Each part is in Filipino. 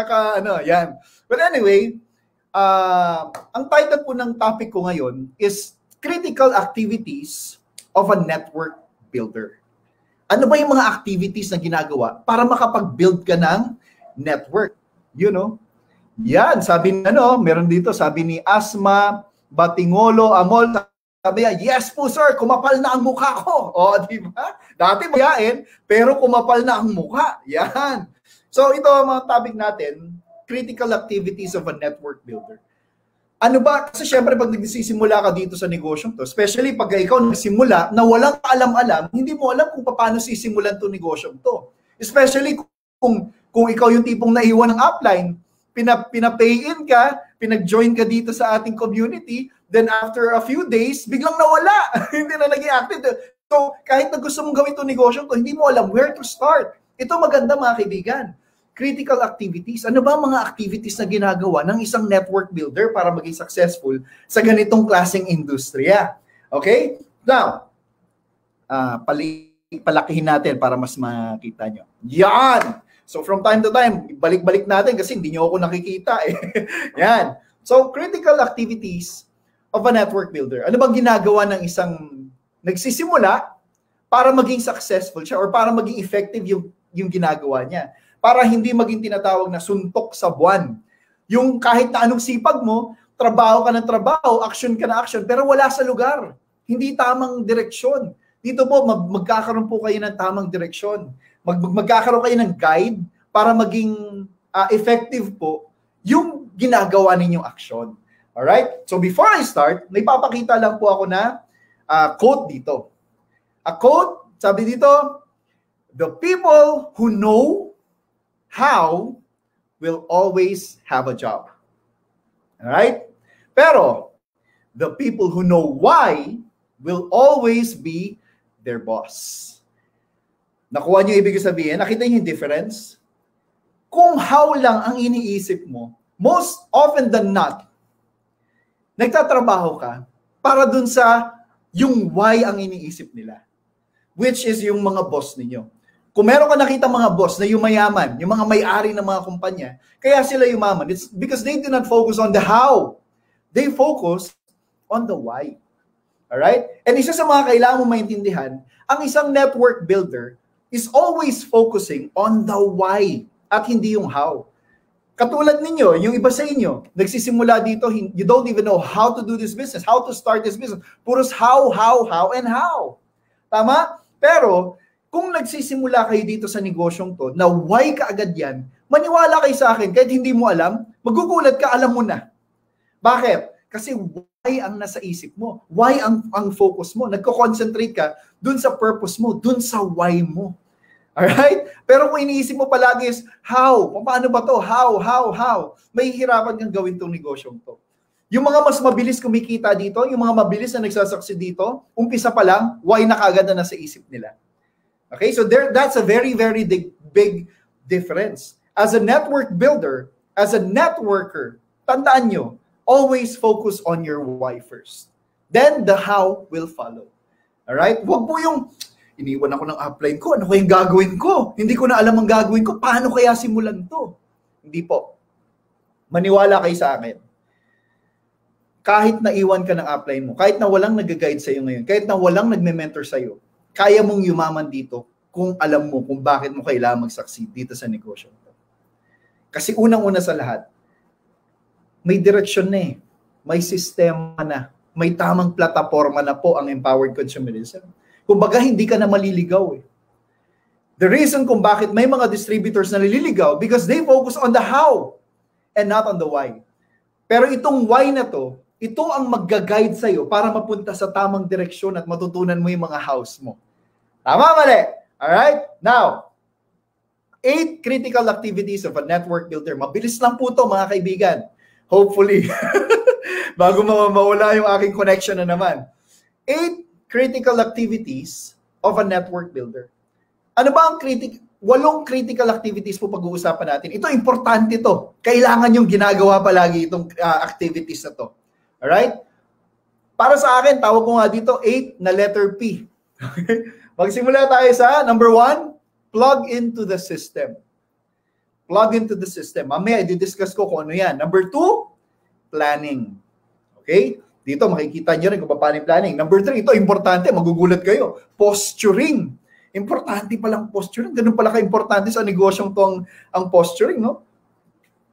Kaka, ano, yan. But anyway, uh, ang title po ng topic ko ngayon is Critical Activities of a Network Builder. Ano ba yung mga activities na ginagawa para makapag-build ka ng network? You know? Yan, sabi ni ano, meron dito, sabi ni Asma Batingolo Amol, sabi niya, yes po sir, kumapal na ang mukha ko. O, di ba? Dati mayain, pero kumapal na ang mukha. Yan. So, ito ang mga topic natin, critical activities of a network builder. Ano ba? Kasi syempre pag nagsisimula ka dito sa negosyo to, especially pag ikaw nagsimula na walang alam-alam, hindi mo alam kung paano sisimulan to negosyo to. Especially kung kung ikaw yung tipong naiwan ng upline, pinap pinapay in ka, pinag-join ka dito sa ating community, then after a few days, biglang nawala. hindi na naging active. So, kahit na gusto mong gawin itong negosyo to, hindi mo alam where to start. Ito maganda mga kaibigan critical activities. Ano ba mga activities na ginagawa ng isang network builder para maging successful sa ganitong klaseng industriya? Okay? Now, uh, pali, palakihin natin para mas makita nyo. Yan! So from time to time, balik-balik natin kasi hindi nyo ako nakikita eh. Yan. So critical activities of a network builder. Ano bang ginagawa ng isang nagsisimula para maging successful siya or para maging effective yung, yung ginagawa niya? para hindi maging tinatawag na suntok sa buwan. Yung kahit na anong sipag mo, trabaho ka ng trabaho, action ka na action, pero wala sa lugar. Hindi tamang direksyon. Dito po, mag, magkakaroon po kayo ng tamang direksyon. Mag, mag, magkakaroon kayo ng guide para maging uh, effective po yung ginagawa ninyong action. Alright? So before I start, may papakita lang po ako na uh, quote dito. A quote, sabi dito, the people who know how will always have a job. All right? Pero the people who know why will always be their boss. Nakuha niyo ibig sabihin? Nakita niyo yung difference? Kung how lang ang iniisip mo, most often than not, nagtatrabaho ka para dun sa yung why ang iniisip nila. Which is yung mga boss ninyo. Kung meron ka nakita mga boss na yumayaman, yung mga may-ari ng mga kumpanya, kaya sila yumaman. It's because they do not focus on the how. They focus on the why. Alright? And isa sa mga kailangan mo maintindihan, ang isang network builder is always focusing on the why at hindi yung how. Katulad ninyo, yung iba sa inyo, nagsisimula dito, you don't even know how to do this business, how to start this business. Puros how, how, how, and how. Tama? Pero, kung nagsisimula kayo dito sa negosyong to, na why ka agad yan, maniwala kayo sa akin, kahit hindi mo alam, magugulat ka, alam mo na. Bakit? Kasi why ang nasa isip mo? Why ang, ang focus mo? Nagko-concentrate ka dun sa purpose mo, dun sa why mo. Alright? Pero kung iniisip mo palagi is, how? Paano ba to? How? How? How? May hirapan kang gawin tong negosyong to. Yung mga mas mabilis kumikita dito, yung mga mabilis na nagsasucceed dito, umpisa pa lang, why na kagad na nasa isip nila. Okay, so there that's a very very big big difference. As a network builder, as a networker, tandaan nyo, always focus on your why first. Then the how will follow. All right? Huwag po yung iniwan ako ng upline ko, ano kayang gagawin ko? Hindi ko na alam ang gagawin ko. Paano kaya simulan to? Hindi po. Maniwala kayo sa akin. Kahit na iwan ka ng upline mo, kahit na walang nag-guide sa iyo ngayon, kahit na walang nagme-mentor sa iyo, kaya mong yumaman dito kung alam mo kung bakit mo kailangan mag-succeed dito sa negosyo. Kasi unang-una sa lahat, may direksyon na eh. May sistema na. May tamang plataforma na po ang empowered consumerism. Kumbaga, hindi ka na maliligaw eh. The reason kung bakit may mga distributors na naliligaw because they focus on the how and not on the why. Pero itong why na to, ito ang magga-guide sa'yo para mapunta sa tamang direksyon at matutunan mo yung mga house mo. Tama, mali? Alright? Now, eight critical activities of a network builder. Mabilis lang po to mga kaibigan. Hopefully. Bago ma mawala yung aking connection na naman. Eight critical activities of a network builder. Ano ba ang critical walong critical activities po pag-uusapan natin. Ito, importante to. Kailangan yung ginagawa palagi itong uh, activities na to. Alright? Para sa akin, tawag ko nga dito 8 na letter P. Magsimula tayo sa number one, plug into the system. plug into the system. Mamaya, i-discuss ko kung ano yan. Number two, planning. Okay? Dito, makikita nyo rin kung paano yung planning. Number three, ito, importante, magugulat kayo. Posturing. Importante palang posturing. Ganun pala ka-importante sa negosyong to ang, ang posturing, no?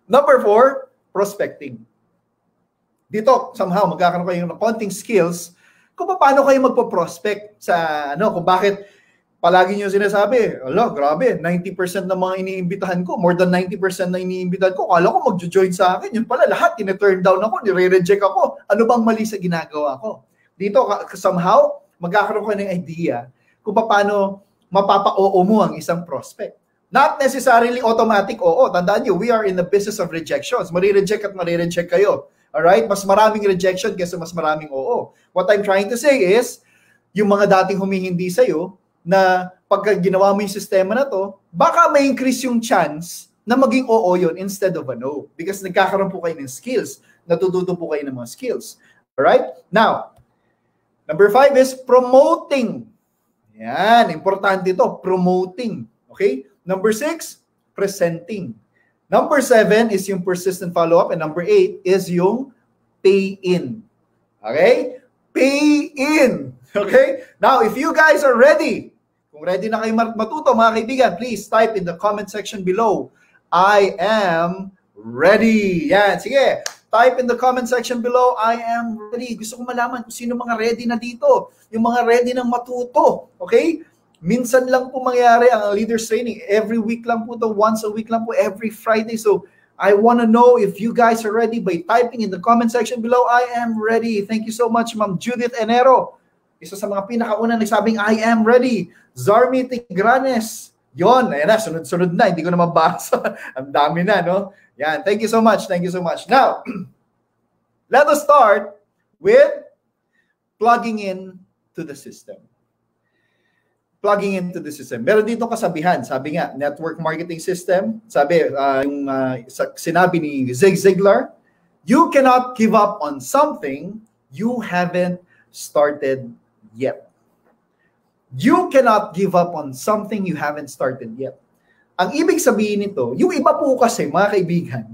Number four, prospecting. Dito, somehow, magkakaroon kayo ng konting skills kung paano kayo magpo-prospect sa ano, kung bakit palagi niyo sinasabi, ala, grabe, 90% ng mga iniimbitahan ko, more than 90% na iniimbitahan ko, kala ko magjo-join sa akin. Yun pala, lahat, tina-turn down ako, nire-reject ako. Ano bang mali sa ginagawa ko? Dito, somehow, magkakaroon ko ng idea kung paano mapapa-oo mo ang isang prospect. Not necessarily automatic oo. Tandaan niyo, we are in the business of rejections. Mari-reject at mari-reject kayo. Alright? Mas maraming rejection kaysa mas maraming oo. What I'm trying to say is, yung mga dating humihindi sa'yo, na pagka ginawa mo yung sistema na to, baka may increase yung chance na maging oo yun instead of a no. Because nagkakaroon po kayo ng skills. Natututo po kayo ng mga skills. Alright? Now, number five is promoting. Yan, importante ito, promoting. Okay? Number six, presenting. Number seven is yung persistent follow-up. And number eight is yung pay-in. Okay? Pay-in. Okay? Now, if you guys are ready, kung ready na kayo matuto, mga kaibigan, please type in the comment section below. I am ready. Yan, sige. Type in the comment section below, I am ready. Gusto ko malaman kung sino mga ready na dito. Yung mga ready ng matuto. Okay? Minsan lang po mangyari ang leaders training. Every week lang po to, once a week lang po, every Friday. So, I want to know if you guys are ready by typing in the comment section below, I am ready. Thank you so much, Ma'am Judith Enero. Isa sa mga pinakauna nagsabing, I am ready. Zarmi Tigranes. Yon, ayan na, sunod-sunod na. Hindi ko na mabasa. ang dami na, no? Yan, thank you so much. Thank you so much. Now, let us start with plugging in to the system plugging into the system. Meron dito kasabihan, sabi nga, network marketing system, sabi, uh, yung uh, sinabi ni Zig Ziglar, you cannot give up on something you haven't started yet. You cannot give up on something you haven't started yet. Ang ibig sabihin nito, yung iba po kasi, mga kaibigan,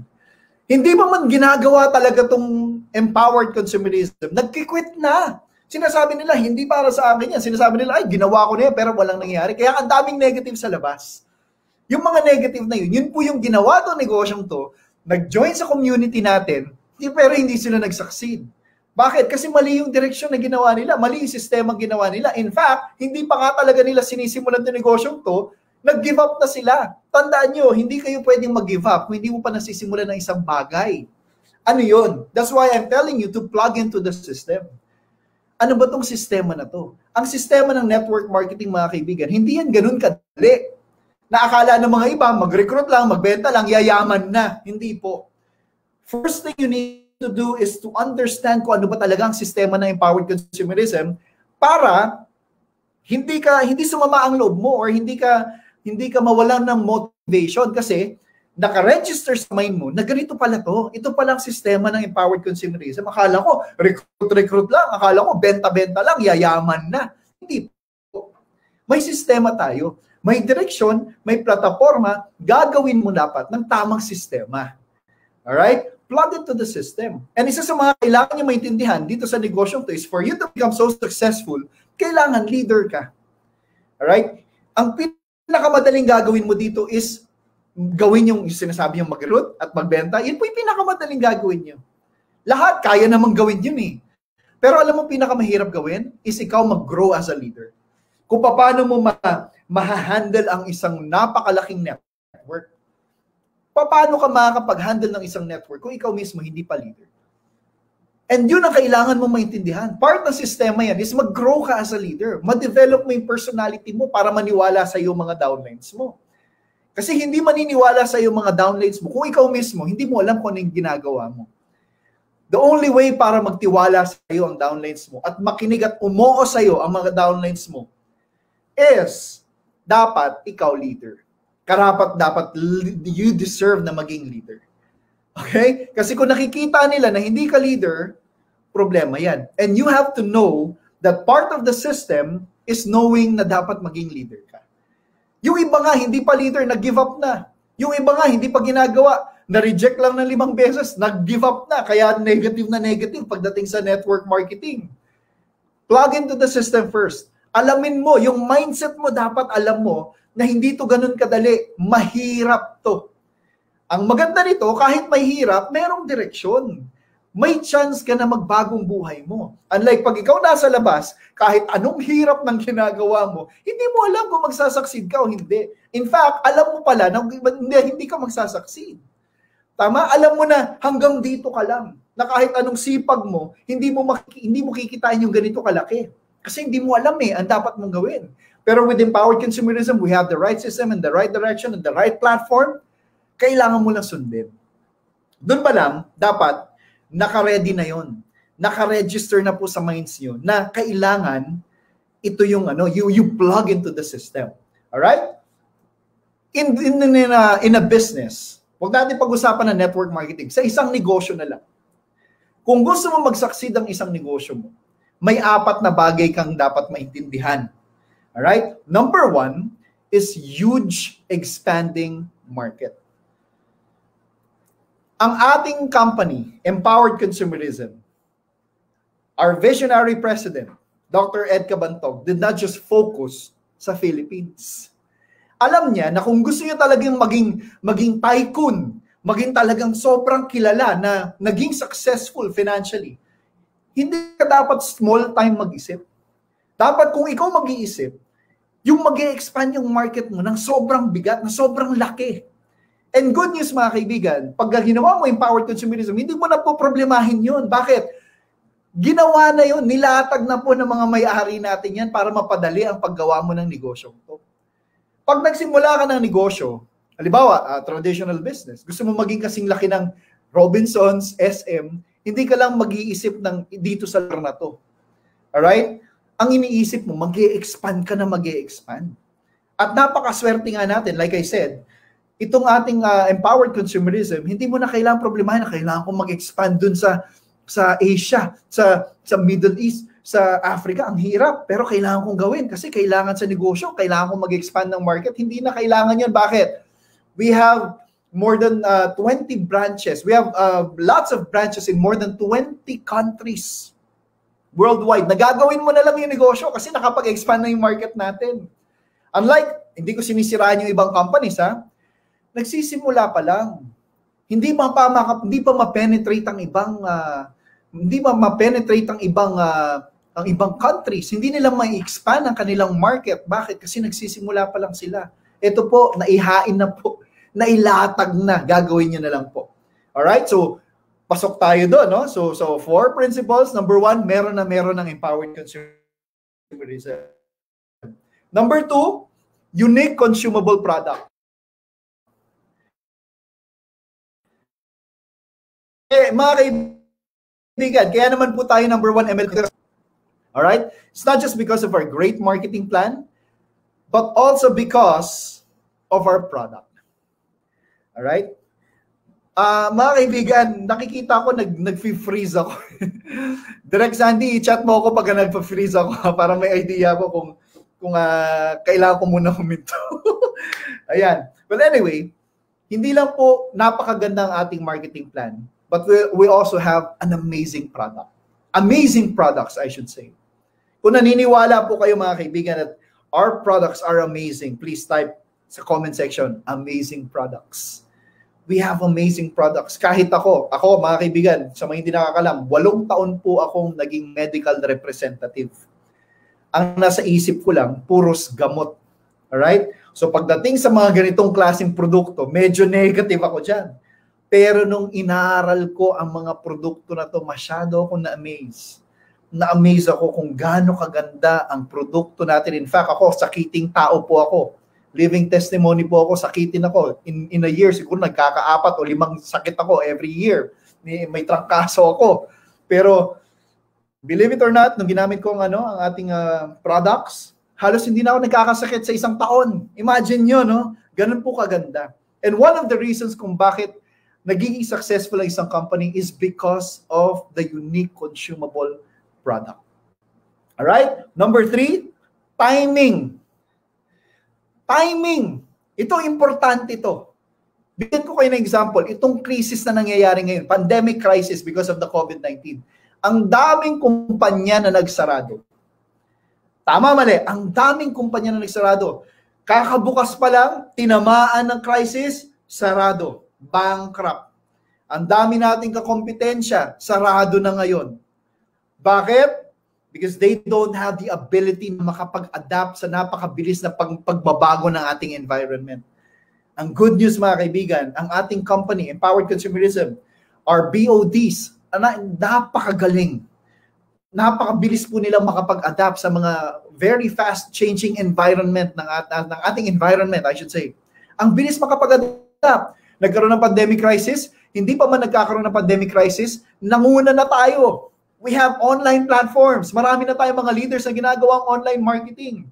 hindi pa man ginagawa talaga tong empowered consumerism, nagkikwit na. Sinasabi nila, hindi para sa akin yan. Sinasabi nila, ay, ginawa ko na yan, pero walang nangyayari. Kaya ang daming negative sa labas. Yung mga negative na yun, yun po yung ginawa to negosyong to, nag-join sa community natin, pero hindi sila nag-succeed. Bakit? Kasi mali yung direksyon na ginawa nila, mali yung sistema ginawa nila. In fact, hindi pa nga talaga nila sinisimulan ng negosyong to, nag-give up na sila. Tandaan nyo, hindi kayo pwedeng mag-give up kung hindi mo pa nasisimulan ng isang bagay. Ano yun? That's why I'm telling you to plug into the system. Ano ba tong sistema na to? Ang sistema ng network marketing, mga kaibigan, hindi yan ganun kadali. Naakala ng mga iba, mag-recruit lang, magbenta lang, yayaman na. Hindi po. First thing you need to do is to understand kung ano ba talaga ang sistema ng empowered consumerism para hindi ka hindi sumama ang loob mo or hindi ka hindi ka mawalan ng motivation kasi naka-register sa mind mo na ganito pala to. Ito palang sistema ng empowered consumerism. Akala ko, recruit-recruit lang. Akala ko, benta-benta lang, yayaman na. Hindi po. May sistema tayo. May direksyon, may plataforma, gagawin mo dapat ng tamang sistema. Alright? Plug into the system. And isa sa mga kailangan nyo maintindihan dito sa negosyo to is for you to become so successful, kailangan leader ka. Alright? Ang pinakamadaling gagawin mo dito is gawin yung sinasabi yung mag-root at magbenta, yun po yung pinakamadaling gagawin nyo. Lahat, kaya namang gawin yun eh. Pero alam mo, pinakamahirap gawin is ikaw mag-grow as a leader. Kung paano mo ma- mahahandle ang isang napakalaking network. Paano ka makakapag-handle ng isang network kung ikaw mismo hindi pa leader? And yun ang kailangan mo maintindihan. Part ng sistema yan is mag-grow ka as a leader. Ma-develop mo yung personality mo para maniwala sa iyo mga downlines mo. Kasi hindi maniniwala sa iyo mga downloads mo kung ikaw mismo, hindi mo alam kung ano yung ginagawa mo. The only way para magtiwala sa iyo ang downloads mo at makinig at umoo sa iyo ang mga downloads mo is dapat ikaw leader. Karapat dapat you deserve na maging leader. Okay? Kasi kung nakikita nila na hindi ka leader, problema yan. And you have to know that part of the system is knowing na dapat maging leader ka. Yung iba nga, hindi pa leader, nag-give up na. Yung iba nga, hindi pa ginagawa. Na-reject lang ng limang beses, nag-give up na. Kaya negative na negative pagdating sa network marketing. Plug into the system first. Alamin mo, yung mindset mo dapat alam mo na hindi to ganun kadali. Mahirap to. Ang maganda nito, kahit mahirap, merong direksyon may chance ka na magbagong buhay mo. Unlike pag ikaw nasa labas, kahit anong hirap ng ginagawa mo, hindi mo alam kung magsasucceed ka o hindi. In fact, alam mo pala na hindi, hindi ka magsasucceed. Tama? Alam mo na hanggang dito ka lang. Na kahit anong sipag mo, hindi mo makik- hindi mo kikitain yung ganito kalaki. Kasi hindi mo alam eh ang dapat mong gawin. Pero with empowered consumerism, we have the right system and the right direction and the right platform. Kailangan mo lang sundin. Doon pa lang, dapat naka-ready na yon. Naka-register na po sa minds niyo na kailangan ito yung ano, you you plug into the system. All right? In in in a, in a business, wag natin pag-usapan ng network marketing sa isang negosyo na lang. Kung gusto mo mag-succeed ang isang negosyo mo, may apat na bagay kang dapat maintindihan. All right? Number one is huge expanding market. Ang ating company, Empowered Consumerism, our visionary president, Dr. Ed Cabantog, did not just focus sa Philippines. Alam niya na kung gusto niya talagang maging, maging tycoon, maging talagang sobrang kilala na naging successful financially, hindi ka dapat small time mag-isip. Dapat kung ikaw mag-iisip, yung mag expand yung market mo ng sobrang bigat, na sobrang laki. And good news mga kaibigan, pag ginawa mo empowered consumerism, hindi mo na po problemahin yun. Bakit? Ginawa na yun, nilatag na po ng mga may-ari natin yan para mapadali ang paggawa mo ng negosyo. Pag nagsimula ka ng negosyo, halimbawa, uh, traditional business, gusto mo maging kasing laki ng Robinsons, SM, hindi ka lang mag-iisip ng dito sa lugar na to. Alright? Ang iniisip mo, mag expand ka na mag expand At napakaswerte nga natin, like I said, itong ating uh, empowered consumerism, hindi mo na kailangan problemahin na kailangan kong mag-expand dun sa sa Asia, sa sa Middle East, sa Africa, ang hirap. Pero kailangan kong gawin kasi kailangan sa negosyo, kailangan kong mag-expand ng market. Hindi na kailangan yun. Bakit? We have more than uh, 20 branches. We have uh, lots of branches in more than 20 countries worldwide. Nagagawin mo na lang yung negosyo kasi nakapag-expand na yung market natin. Unlike, hindi ko sinisiraan yung ibang companies ha, nagsisimula pa lang. Hindi pa, pa hindi pa ma-penetrate ang ibang uh, hindi pa ma-penetrate ang ibang uh, ang ibang countries. Hindi nila ma-expand ang kanilang market. Bakit? Kasi nagsisimula pa lang sila. Ito po, naihain na po. Nailatag na. Gagawin niyo na lang po. Alright? So, pasok tayo doon. No? So, so four principles. Number one, meron na meron ng empowered consumerism. Number two, unique consumable product. Eh, mga kaibigan, kaya naman po tayo number one ML. Alright? It's not just because of our great marketing plan, but also because of our product. Alright? Uh, mga kaibigan, nakikita ko nag, nag-freeze ako. Direct Sandy, chat mo ako pag nag-freeze ako para may idea ako kung kung uh, kailangan ko muna huminto. Ayan. Well, anyway, hindi lang po napakaganda ang ating marketing plan but we, we also have an amazing product. Amazing products, I should say. Kung naniniwala po kayo mga kaibigan that our products are amazing, please type sa comment section, amazing products. We have amazing products. Kahit ako, ako mga kaibigan, sa mga hindi nakakalam, walong taon po akong naging medical representative. Ang nasa isip ko lang, puros gamot. Alright? So pagdating sa mga ganitong klaseng produkto, medyo negative ako dyan. Pero nung inaral ko ang mga produkto na to, masyado ako na-amaze. Na-amaze ako kung gaano kaganda ang produkto natin. In fact, ako, sakiting tao po ako. Living testimony po ako, sakitin ako. In, in a year, siguro nagkakaapat o limang sakit ako every year. May, may trangkaso ako. Pero, believe it or not, nung ginamit ko ang, ano, ang ating uh, products, halos hindi na ako nagkakasakit sa isang taon. Imagine nyo, no? Ganun po kaganda. And one of the reasons kung bakit nagiging successful ang isang company is because of the unique consumable product. All right? Number three, timing. Timing. Ito, importante ito. Bigyan ko kayo ng example, itong crisis na nangyayari ngayon, pandemic crisis because of the COVID-19. Ang daming kumpanya na nagsarado. Tama mali, ang daming kumpanya na nagsarado. Kakabukas pa lang, tinamaan ng crisis, sarado, bankrupt. Ang dami nating kakompetensya, sarado na ngayon. Bakit? Because they don't have the ability na makapag-adapt sa napakabilis na pag- pagbabago ng ating environment. Ang good news mga kaibigan, ang ating company, Empowered Consumerism, our BODs, na, napakagaling. Napakabilis po nilang makapag-adapt sa mga very fast changing environment ng, at, ng ating environment, I should say. Ang bilis makapag-adapt. Nagkaroon ng pandemic crisis, hindi pa man nagkakaroon ng pandemic crisis, nanguna na tayo. We have online platforms. Marami na tayong mga leaders na ginagawang online marketing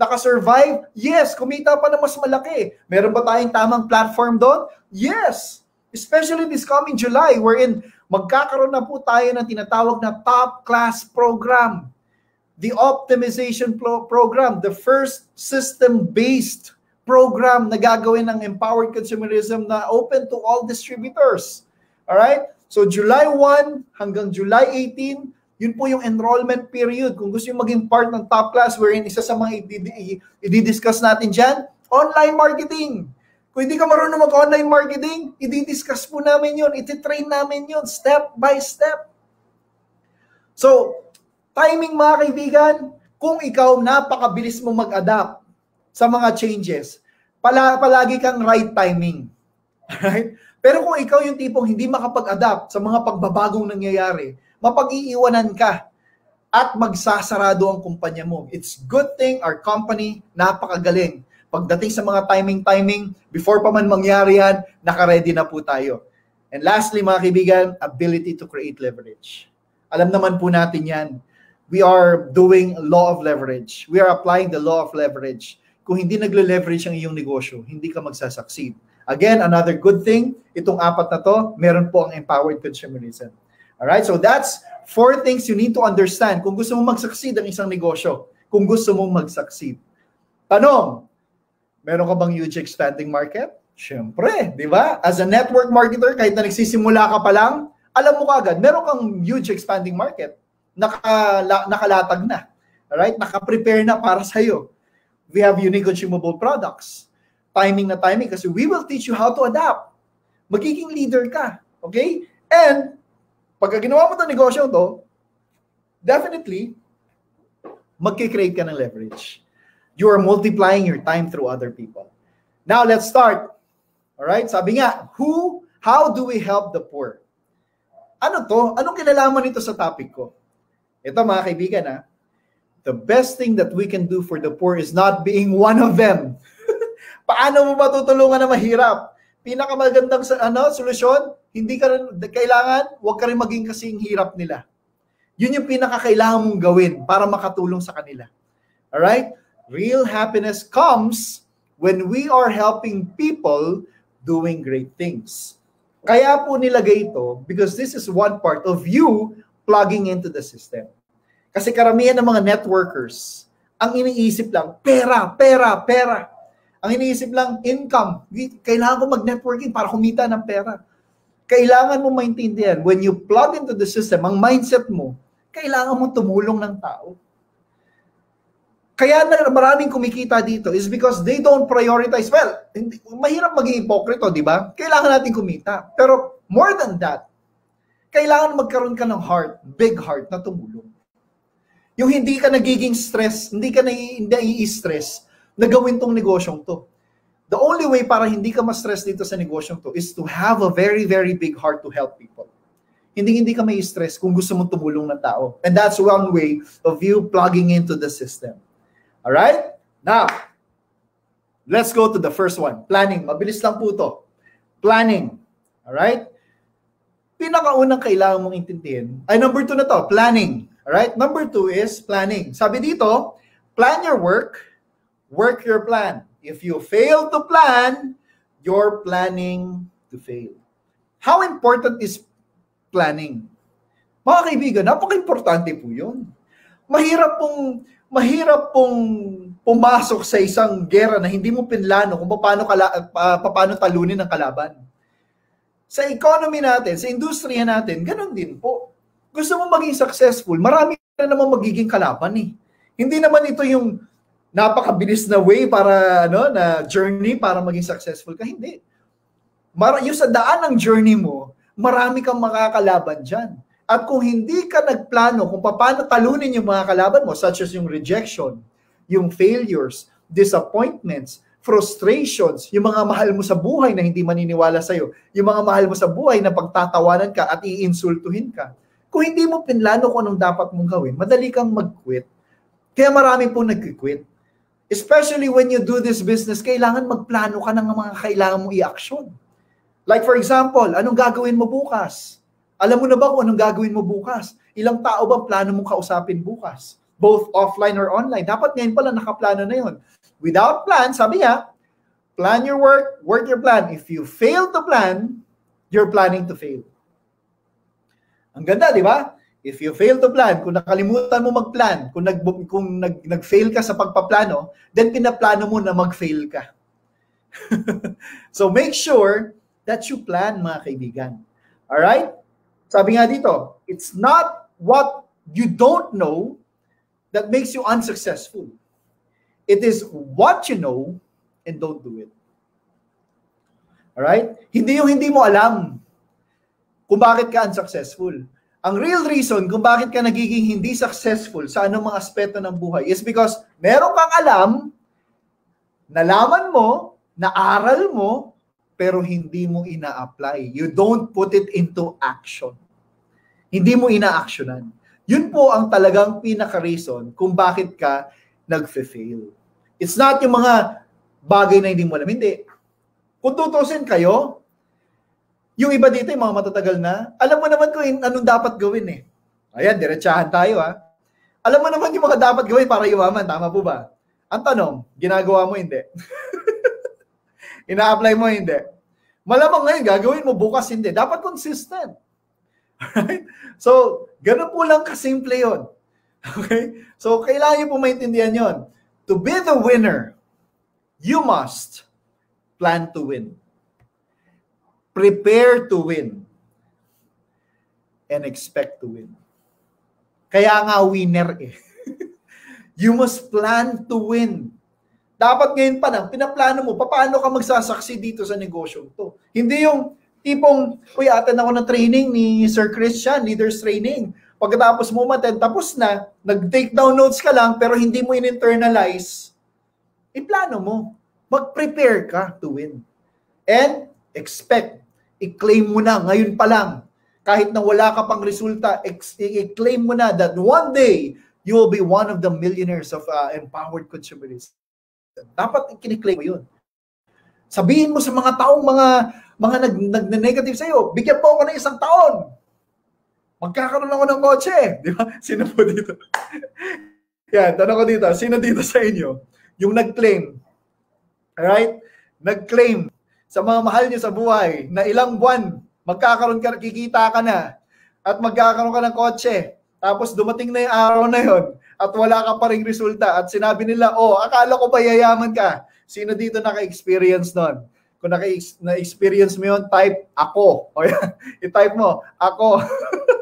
Nakasurvive? Yes. Kumita pa na mas malaki. Meron ba tayong tamang platform doon? Yes. Especially this coming July, wherein magkakaroon na po tayo ng tinatawag na top class program. The optimization pro- program, the first system-based program na gagawin ng Empowered Consumerism na open to all distributors. All right? So July 1 hanggang July 18, yun po yung enrollment period. Kung gusto yung maging part ng top class wherein isa sa mga i-discuss natin dyan, online marketing. Kung hindi ka marunong mag-online marketing, i-discuss po namin yun. Iti-train namin yun step by step. So, timing mga kaibigan, kung ikaw napakabilis mo mag-adapt sa mga changes, pala, palagi kang right timing. Right? Pero kung ikaw yung tipong hindi makapag-adapt sa mga pagbabagong nangyayari, mapag-iiwanan ka at magsasarado ang kumpanya mo. It's good thing our company napakagaling. Pagdating sa mga timing-timing, before pa man mangyari yan, nakaredy na po tayo. And lastly, mga kaibigan, ability to create leverage. Alam naman po natin yan. We are doing law of leverage. We are applying the law of leverage. Kung hindi nagle-leverage ang iyong negosyo, hindi ka magsasucceed. Again, another good thing, itong apat na to, meron po ang empowered consumerism. Alright? So that's four things you need to understand kung gusto mo mag-succeed ang isang negosyo. Kung gusto mong mag-succeed. Tanong, meron ka bang huge expanding market? Siyempre, di ba? As a network marketer, kahit na nagsisimula ka pa lang, alam mo kagad, meron kang huge expanding market. Nakala, nakalatag na. Alright? Naka-prepare na para sa'yo. We have unique consumable products. Timing na timing kasi we will teach you how to adapt. Magiging leader ka. Okay? And Pagka ginawa mo itong negosyo to, definitely, magkikreate ka ng leverage. You are multiplying your time through other people. Now, let's start. All right? Sabi nga, who, how do we help the poor? Ano to? Anong kinalaman nito sa topic ko? Ito mga kaibigan ha, the best thing that we can do for the poor is not being one of them. Paano mo matutulungan na mahirap? Pinakamagandang ano, solusyon, hindi ka kailangan, huwag ka rin maging kasing hirap nila. Yun yung pinakakailangan mong gawin para makatulong sa kanila. Alright? Real happiness comes when we are helping people doing great things. Kaya po nilagay ito because this is one part of you plugging into the system. Kasi karamihan ng mga networkers, ang iniisip lang, pera, pera, pera. Ang iniisip lang, income. Kailangan ko mag-networking para kumita ng pera kailangan mo maintindihan, when you plug into the system, ang mindset mo, kailangan mo tumulong ng tao. Kaya na maraming kumikita dito is because they don't prioritize. Well, hindi, mahirap maging ipokrito, di ba? Kailangan natin kumita. Pero more than that, kailangan magkaroon ka ng heart, big heart na tumulong. Yung hindi ka nagiging stress, hindi ka nai-stress na gawin tong negosyong to. The only way para hindi ka ma-stress dito sa negosyong to is to have a very, very big heart to help people. Hindi hindi ka may stress kung gusto mong tumulong ng tao. And that's one way of you plugging into the system. All right? Now, let's go to the first one. Planning. Mabilis lang po to. Planning. All right? Pinakaunang kailangan mong intindihin ay number two na to, planning. All right? Number two is planning. Sabi dito, plan your work, work your plan. If you fail to plan, you're planning to fail. How important is planning? Mga kaibigan, napaka-importante po yun. Mahirap pong, mahirap pong pumasok sa isang gera na hindi mo pinlano kung paano, kala, uh, paano talunin ng kalaban. Sa economy natin, sa industriya natin, ganun din po. Gusto mo maging successful, marami na naman magiging kalaban eh. Hindi naman ito yung napakabilis na way para ano na journey para maging successful ka hindi. Mar yung sa daan ng journey mo, marami kang makakalaban diyan. At kung hindi ka nagplano kung paano talunin yung mga kalaban mo such as yung rejection, yung failures, disappointments, frustrations, yung mga mahal mo sa buhay na hindi maniniwala sa'yo, yung mga mahal mo sa buhay na pagtatawanan ka at iinsultuhin ka. Kung hindi mo pinlano kung anong dapat mong gawin, madali kang mag-quit. Kaya marami po nag-quit. Especially when you do this business, kailangan magplano ka ng mga kailangan mong i-action. Like for example, anong gagawin mo bukas? Alam mo na ba kung anong gagawin mo bukas? Ilang tao ba plano mong kausapin bukas? both offline or online. Dapat ngayon pala nakaplano na yun. Without plan, sabi niya, plan your work, work your plan. If you fail to plan, you're planning to fail. Ang ganda, di ba? If you fail to plan, kung nakalimutan mo mag-plan, kung, nag, kung nag, nag-fail ka sa pagpaplano, then pinaplano mo na mag-fail ka. so make sure that you plan, mga kaibigan. Alright? Sabi nga dito, it's not what you don't know, that makes you unsuccessful. It is what you know and don't do it. Alright? Hindi yung hindi mo alam kung bakit ka unsuccessful. Ang real reason kung bakit ka nagiging hindi successful sa anong mga aspeto ng buhay is because meron kang alam, nalaman mo, naaral mo, pero hindi mo ina-apply. You don't put it into action. Hindi mo ina-actionan. Yun po ang talagang pinaka-reason kung bakit ka nag-fail. It's not yung mga bagay na hindi mo alam. Hindi. Kung tutusin kayo, yung iba dito, yung mga matatagal na, alam mo naman kung anong dapat gawin eh. Ayan, diretsahan tayo ha. Alam mo naman yung mga dapat gawin para yumaman, tama po ba? Ang tanong, ginagawa mo hindi. Ina-apply mo hindi. Malamang ngayon, gagawin mo, bukas hindi. Dapat consistent. Right? So, ganun po lang kasimple yon. Okay? So, kailangan po maintindihan yon. To be the winner, you must plan to win. Prepare to win. And expect to win. Kaya nga winner eh. you must plan to win. Dapat ngayon pa lang, pinaplano mo, paano ka magsasaksi dito sa negosyo to. Hindi yung, Tipong, uy, attend ako ng training ni Sir Christian, leaders training. Pagkatapos mo maten, tapos na, nag-take down notes ka lang, pero hindi mo in-internalize, iplano mo. Mag-prepare ka to win. And expect, i-claim mo na ngayon pa lang. Kahit na wala ka pang resulta, i-claim mo na that one day, you will be one of the millionaires of uh, empowered consumers. Dapat kiniklaim mo yun. Sabihin mo sa mga taong mga mga nag, nag-negative sa'yo, bigyan po ako ng isang taon. Magkakaroon ako ng kotse. Di ba? Sino po dito? Yan, tanong ko dito. Sino dito sa inyo? Yung nag-claim. Alright? Nag-claim sa mga mahal niyo sa buhay na ilang buwan magkakaroon ka, kikita ka na at magkakaroon ka ng kotse. Tapos dumating na yung araw na yon at wala ka pa ring resulta at sinabi nila, oh, akala ko ba yayaman ka? Sino dito naka-experience nun? Kung na-experience mo yun, type ako. O i-type mo, ako.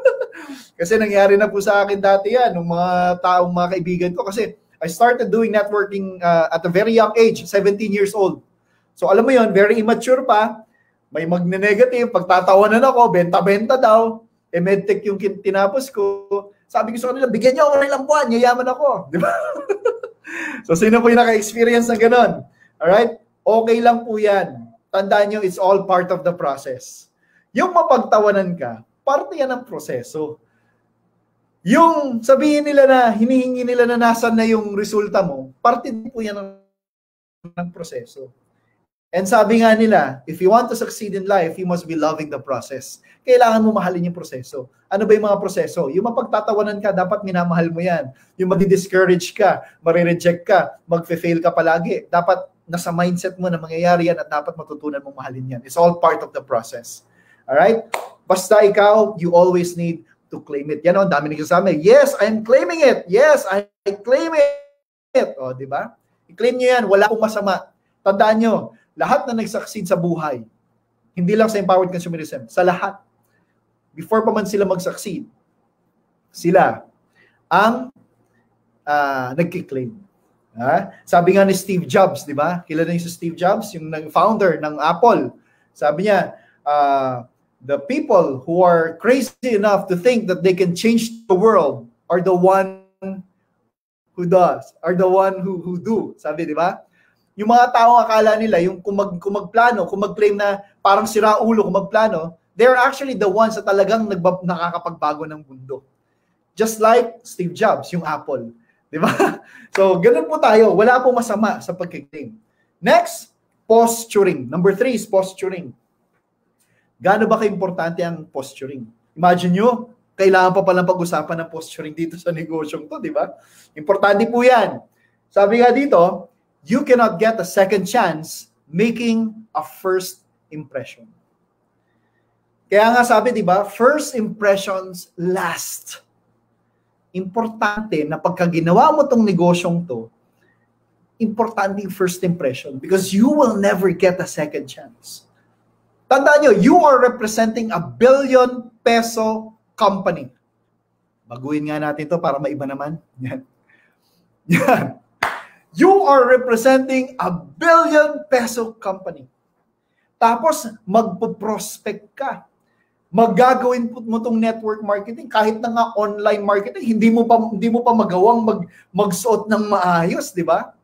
kasi nangyari na po sa akin dati yan, ng mga taong mga kaibigan ko. Kasi I started doing networking uh, at a very young age, 17 years old. So alam mo yon very immature pa. May magne-negative, pagtatawanan ako, benta-benta daw. E medtech yung tinapos ko. Sabi ko sa kanila, bigyan niyo ako ng ilang buwan, yayaman ako. Di ba? so sino po yung naka-experience ng ganun? Alright? Okay lang po yan tandaan nyo, it's all part of the process. Yung mapagtawanan ka, parte yan ng proseso. Yung sabihin nila na hinihingi nila na nasan na yung resulta mo, parte din po yan ng, ng proseso. And sabi nga nila, if you want to succeed in life, you must be loving the process. Kailangan mo mahalin yung proseso. Ano ba yung mga proseso? Yung mapagtatawanan ka, dapat minamahal mo yan. Yung madi-discourage ka, marireject ka, mag-fail ka palagi. Dapat nasa mindset mo na mangyayari yan at dapat matutunan mong mahalin yan. It's all part of the process. Alright? Basta ikaw, you always need to claim it. Yan o, dami nagsasabi, yes, I'm claiming it. Yes, I claim it. O, di ba? I-claim nyo yan, wala akong masama. Tandaan nyo, lahat na nag-succeed sa buhay, hindi lang sa empowered consumerism, sa lahat, before pa man sila mag-succeed, sila ang uh, nagki-claim. Ha? Sabi nga ni Steve Jobs, di ba? Kilala niyo si Steve Jobs, yung founder ng Apple. Sabi niya, uh, the people who are crazy enough to think that they can change the world are the one who does, are the one who who do. Sabi, di ba? Yung mga tao akala nila, yung kung, mag, kung na parang sira ulo kung magplano, they're actually the ones na talagang nagba, nakakapagbago ng mundo. Just like Steve Jobs, yung Apple. Di ba? So, ganun po tayo. Wala po masama sa pagkiklaim. Next, posturing. Number three is posturing. Gaano ba kaimportante ang posturing? Imagine nyo, kailangan pa palang pag-usapan ng posturing dito sa negosyong to, di ba? Importante po yan. Sabi nga dito, you cannot get a second chance making a first impression. Kaya nga sabi, di ba, first impressions last importante na pagka ginawa mo tong negosyong to, importante yung first impression because you will never get a second chance. Tandaan nyo, you are representing a billion peso company. Baguhin nga natin to para maiba naman. Yan. Yan. You are representing a billion peso company. Tapos, magpo-prospect ka. Magagawin mo tong network marketing. Kahit na nga online marketing hindi mo pa hindi mo pa magawang mag magsuot ng maayos di ba?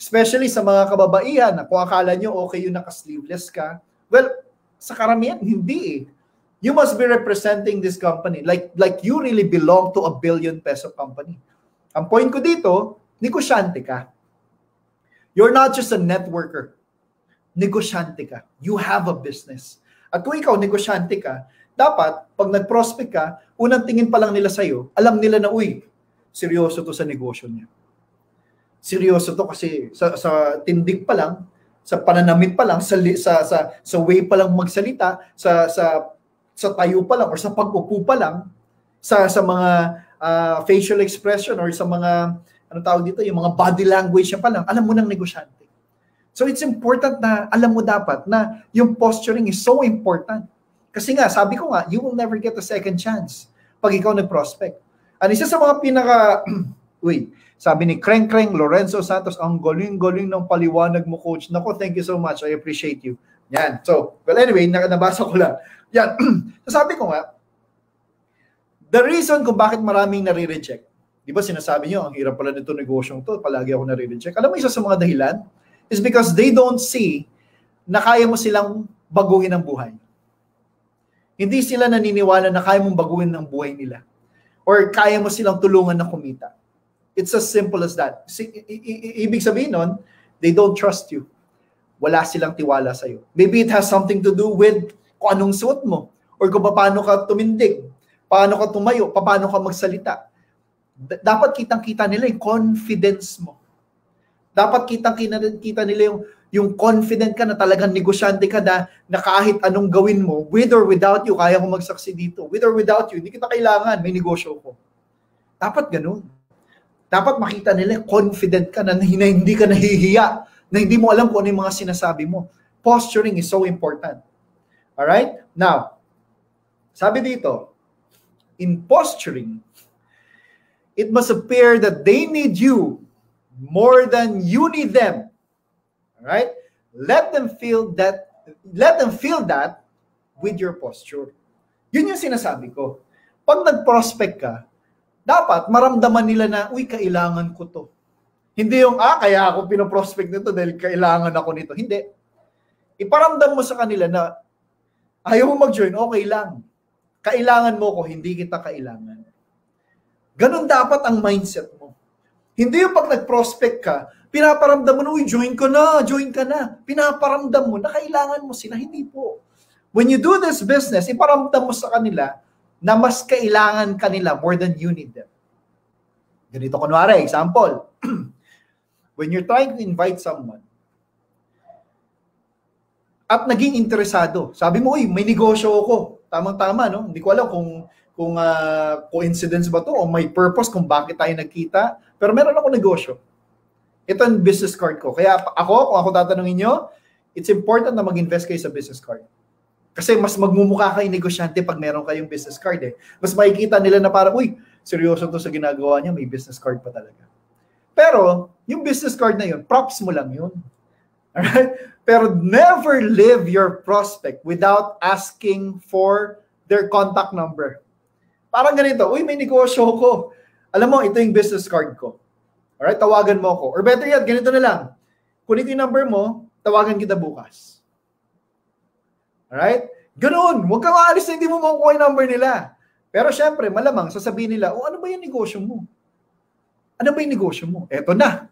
Especially sa mga kababaihan na kung akala nyo okay yung naka-sleeveless ka. Well sa karamihan hindi eh. You must be representing this company. Like like you really belong to a billion peso company. Ang point ko dito negosyante ka you're not just a networker. Negosyante ka. You have a business. At kung ikaw negosyante ka dapat, pag nag-prospect ka, unang tingin pa lang nila sa'yo, alam nila na, uy, seryoso to sa negosyo niya. Seryoso to kasi sa, sa tindig pa lang, sa pananamit pa lang, sa, sa, sa, sa way pa lang magsalita, sa, sa, sa tayo pa lang, or sa pag-upo pa lang, sa, sa mga uh, facial expression, or sa mga, ano tawag dito, yung mga body language pa lang, alam mo ng negosyante. So it's important na alam mo dapat na yung posturing is so important kasi nga, sabi ko nga, you will never get a second chance pag ikaw nag-prospect. Ano isa sa mga pinaka, uy, sabi ni Kreng Kreng Lorenzo Santos, ang galing-galing ng paliwanag mo, coach. Nako, thank you so much. I appreciate you. Yan. So, well anyway, nabasa ko lang. Yan. so, sabi ko nga, the reason kung bakit maraming nare-reject, di ba sinasabi nyo, ang hirap pala nito negosyong to, palagi ako nare-reject. Alam mo isa sa mga dahilan is because they don't see na kaya mo silang baguhin ang buhay. Hindi sila naniniwala na kaya mong baguhin ang buhay nila. Or kaya mo silang tulungan na kumita. It's as simple as that. ibig sabihin nun, they don't trust you. Wala silang tiwala sa'yo. Maybe it has something to do with kung anong suot mo. Or kung paano ka tumindig. Paano ka tumayo. Paano ka magsalita. Dapat kitang-kita nila yung confidence mo. Dapat kitang-kita nila yung yung confident ka na talagang negosyante ka na, na kahit anong gawin mo, with or without you, kaya ko mag-succeed dito. With or without you, hindi kita kailangan, may negosyo ko. Dapat ganun. Dapat makita nila, confident ka na, na hindi ka nahihiya, na hindi mo alam kung ano yung mga sinasabi mo. Posturing is so important. Alright? Now, sabi dito, in posturing, it must appear that they need you more than you need them Right? Let them feel that let them feel that with your posture. Yun yung sinasabi ko. Pag nag-prospect ka, dapat maramdaman nila na, uy, kailangan ko to. Hindi yung, ah, kaya ako pinoprospect nito dahil kailangan ako nito. Hindi. Iparamdam mo sa kanila na ayaw mo mag-join, okay lang. Kailangan mo ko, hindi kita kailangan. Ganon dapat ang mindset mo. Hindi yung pag nag-prospect ka, Pinaparamdam mo na, uy, join ka na, join ka na. Pinaparamdam mo na kailangan mo sila. Hindi po. When you do this business, iparamdam mo sa kanila na mas kailangan kanila more than you need them. Ganito kunwari, example. When you're trying to invite someone, at naging interesado. Sabi mo, uy, may negosyo ako. Tamang-tama, no? Hindi ko alam kung kung uh, coincidence ba to o may purpose kung bakit tayo nagkita. Pero meron ako negosyo. Ito ang business card ko. Kaya ako, kung ako tatanungin nyo, it's important na mag-invest kayo sa business card. Kasi mas magmumukha kayo negosyante pag meron kayong business card eh. Mas makikita nila na parang, uy, seryoso to sa ginagawa niya, may business card pa talaga. Pero, yung business card na yun, props mo lang yun. Alright? Pero never live your prospect without asking for their contact number. Parang ganito, uy, may negosyo ko. Alam mo, ito yung business card ko. Alright, tawagan mo ako. Or better yet, ganito na lang. Kunin ko yung number mo, tawagan kita bukas. Alright? Ganoon. Huwag kang aalis na hindi mo makukuha yung number nila. Pero syempre, malamang sasabihin nila, oh, ano ba yung negosyo mo? Ano ba yung negosyo mo? Eto na.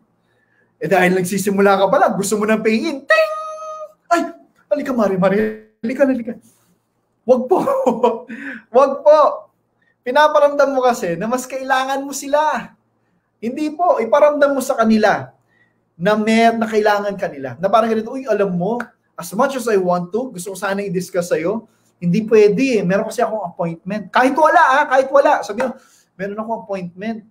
Eh dahil nagsisimula ka pa lang, gusto mo nang pay-in. Ting! Ay! Halika, Mari, Mari. Halika, halika. Wag po. Wag po. Pinaparamdam mo kasi na mas kailangan mo sila. Hindi po. Iparamdam mo sa kanila na may na kailangan kanila. Na parang ganito, uy, alam mo, as much as I want to, gusto ko sana i-discuss sa'yo, hindi pwede eh. Meron kasi akong appointment. Kahit wala ah, kahit wala. Sabi mo, meron akong appointment.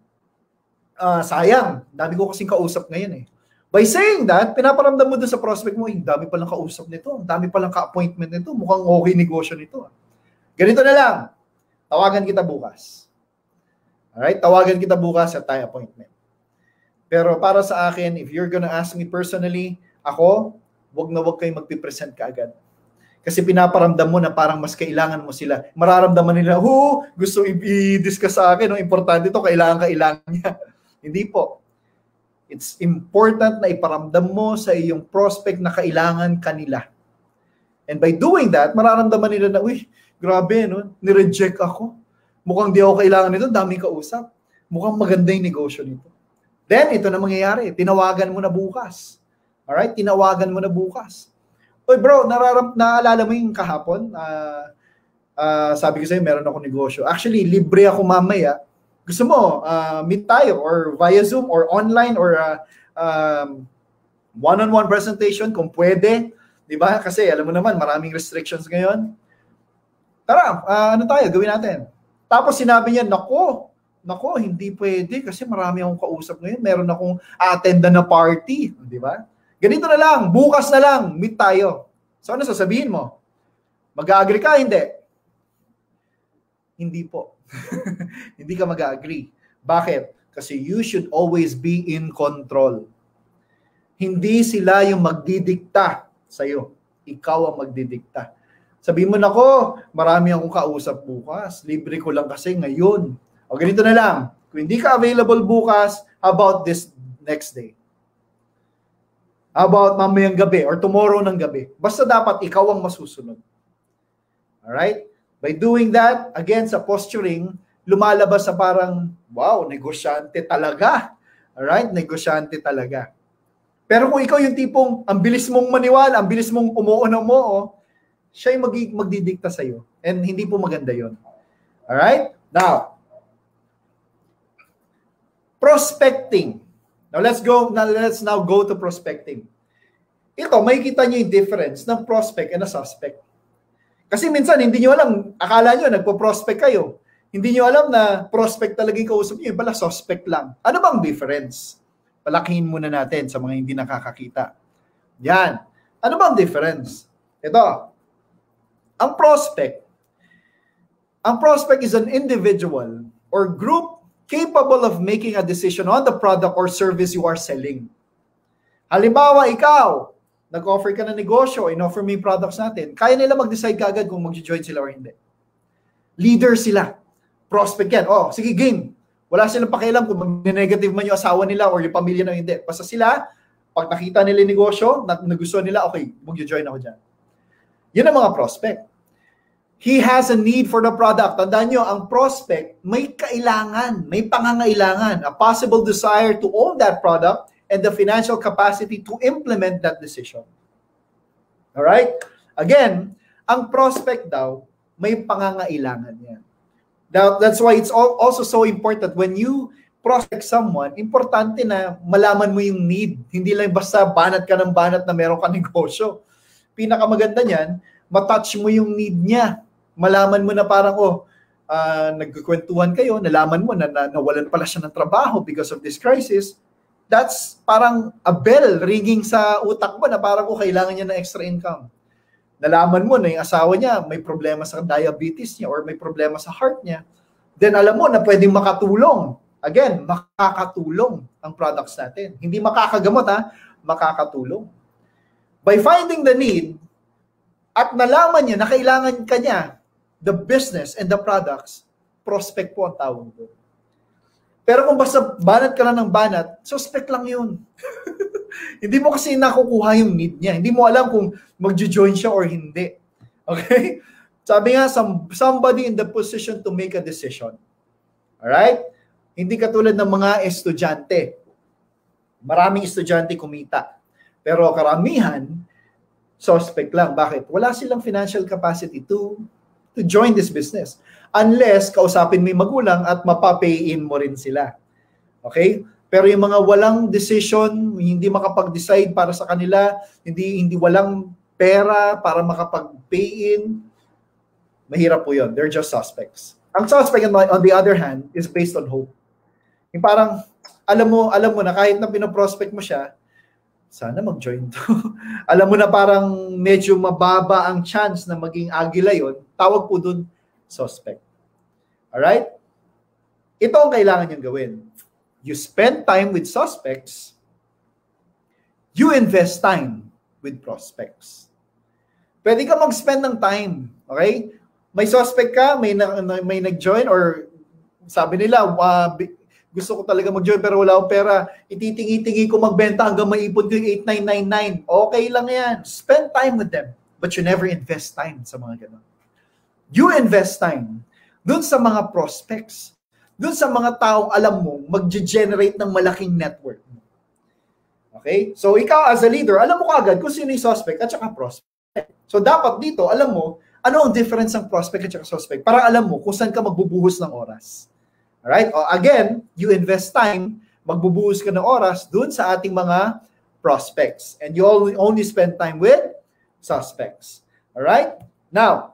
Uh, sayang, dami ko kasing kausap ngayon eh. By saying that, pinaparamdam mo dun sa prospect mo, yung dami palang kausap nito, ang dami palang ka-appointment nito, mukhang okay negosyo nito. Ganito na lang, tawagan kita bukas. Alright, tawagan kita bukas at tayo appointment. Pero para sa akin, if you're gonna ask me personally, ako, wag na wag kayong magpipresent kaagad. Kasi pinaparamdam mo na parang mas kailangan mo sila. Mararamdaman nila, oh, gusto i-discuss sa akin, no? importante to, kailangan, kailangan niya. Hindi po. It's important na iparamdam mo sa iyong prospect na kailangan kanila. And by doing that, mararamdaman nila na, uy, grabe, no? nireject ako. Mukhang di ako kailangan nito, daming kausap. Mukhang maganda yung negosyo nito. Then, ito na mangyayari. Tinawagan mo na bukas. Alright? Tinawagan mo na bukas. Oy bro, nararam naalala mo yung kahapon? Uh, uh, sabi ko sa'yo, meron ako negosyo. Actually, libre ako mamaya. Gusto mo, uh, meet tayo or via Zoom or online or uh, um, one-on-one presentation kung pwede. Di ba? Kasi alam mo naman, maraming restrictions ngayon. Tara, uh, ano tayo, gawin natin. Tapos sinabi niya, nako, nako, hindi pwede kasi marami akong kausap ngayon. Meron akong attend na party. Di ba? Ganito na lang, bukas na lang, meet tayo. So ano sasabihin mo? Mag-agree ka? Hindi. Hindi po. Hindi ka mag-agree. Bakit? Kasi you should always be in control. Hindi sila yung magdidikta sa'yo. Ikaw ang magdidikta. Sabi mo na ko, marami akong kausap bukas. Libre ko lang kasi ngayon. O ganito na lang. Kung hindi ka available bukas, about this next day? About mamayang gabi or tomorrow ng gabi? Basta dapat ikaw ang masusunod. Alright? By doing that, again, sa posturing, lumalabas sa parang, wow, negosyante talaga. Alright? Negosyante talaga. Pero kung ikaw yung tipong, ang bilis mong maniwala, ang bilis mong umuunaw mo, oh, siya yung mag- magdidikta sa'yo. And hindi po maganda yon. Alright? Now, prospecting. Now let's go, now let's now go to prospecting. Ito, makikita niyo yung difference ng prospect and a suspect. Kasi minsan, hindi niyo alam, akala niyo nagpo-prospect kayo. Hindi niyo alam na prospect talaga yung kausap niyo, pala suspect lang. Ano bang difference? Palakihin muna natin sa mga hindi nakakakita. Yan. Ano bang difference? Ito. Ang prospect, ang prospect is an individual or group capable of making a decision on the product or service you are selling. Halimbawa, ikaw, nag-offer ka ng negosyo, in-offer mo yung products natin, kaya nila mag-decide kagad kung mag-join sila or hindi. Leader sila. Prospect yan. Oh, sige, game. Wala silang pakialam kung mag-negative man yung asawa nila or yung pamilya na hindi. Basta sila, pag nakita nila yung negosyo, na nagustuhan nila, okay, mag-join ako dyan. Yan ang mga prospect. He has a need for the product. Tandaan nyo, ang prospect may kailangan, may pangangailangan, a possible desire to own that product and the financial capacity to implement that decision. All right? Again, ang prospect daw, may pangangailangan yan. Now, that's why it's also so important when you prospect someone, importante na malaman mo yung need. Hindi lang basta banat ka ng banat na meron ka negosyo. Pinakamaganda niyan, matouch mo yung need niya malaman mo na parang, oh, uh, nagkukwentuhan kayo, nalaman mo na, na nawalan pala siya ng trabaho because of this crisis, that's parang a bell ringing sa utak mo na parang oh, kailangan niya ng extra income. Nalaman mo na yung asawa niya may problema sa diabetes niya or may problema sa heart niya. Then alam mo na pwedeng makatulong. Again, makakatulong ang products natin. Hindi makakagamot ha, makakatulong. By finding the need at nalaman niya na kailangan kanya the business and the products, prospect po ang tawag doon. Pero kung basta banat ka lang ng banat, suspect lang yun. hindi mo kasi nakukuha yung need niya. Hindi mo alam kung magjo-join siya or hindi. Okay? Sabi nga, some, somebody in the position to make a decision. Alright? Hindi katulad ng mga estudyante. Maraming estudyante kumita. Pero karamihan, suspect lang. Bakit? Wala silang financial capacity to to join this business unless kausapin mo yung magulang at mapapay in mo rin sila. Okay? Pero yung mga walang decision, hindi makapag-decide para sa kanila, hindi hindi walang pera para makapag-pay in, mahirap po yun. They're just suspects. Ang suspect on the other hand is based on hope. Yung parang alam mo, alam mo na kahit na pinoprospect mo siya, sana mag-join to. alam mo na parang medyo mababa ang chance na maging agila yon, tawag po dun suspect. Alright? Ito ang kailangan niyong gawin. You spend time with suspects, you invest time with prospects. Pwede ka mag-spend ng time, okay? May suspect ka, may na, may nag-join or sabi nila, uh, gusto ko talaga mag-join pero wala akong pera, ititingi-tingi ko magbenta hanggang maipon ko yung 8999. Okay lang yan. Spend time with them. But you never invest time sa mga ganun. You invest time doon sa mga prospects, doon sa mga taong alam mo mag-generate ng malaking network Okay? So ikaw as a leader, alam mo kaagad kung sino yung suspect at saka prospect. So dapat dito, alam mo, ano ang difference ng prospect at saka suspect para alam mo kung saan ka magbubuhos ng oras. Alright? O again, you invest time, magbubuhos ka ng oras doon sa ating mga prospects. And you only spend time with suspects. Alright? Now,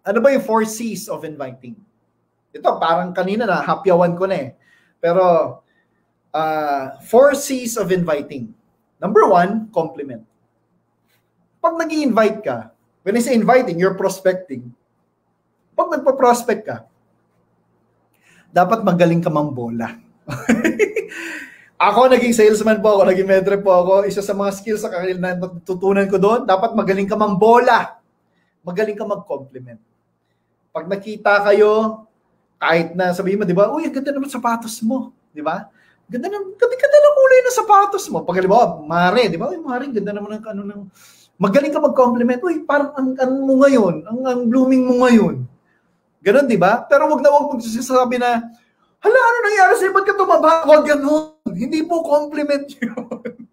ano ba yung four C's of inviting? Ito, parang kanina na, hapyawan ko na eh. Pero, uh, four C's of inviting. Number one, compliment. Pag nag invite ka, when I say inviting, you're prospecting. Pag nagpa-prospect ka, dapat magaling ka mambola. ako, naging salesman po ako, naging medre po ako. Isa sa mga skills sa kanila na natutunan ko doon, dapat magaling ka mambola. Magaling ka mag-compliment pag nakita kayo, kahit na sabihin mo, di ba, uy, ganda naman sapatos mo, di ba? Ganda ng, ganda, ganda ng kulay ng sapatos mo. Pag halimbawa, mare, di ba? Uy, mare, ganda naman ng ano ng, magaling ka mag-compliment. Uy, parang ang, ang mo ngayon, ang, ang blooming mo ngayon. Ganon, di ba? Pero wag na wag magsasabi na, hala, ano nangyari sa'yo? Ba't ka tumaba? Wag ganun. Hindi po compliment yun.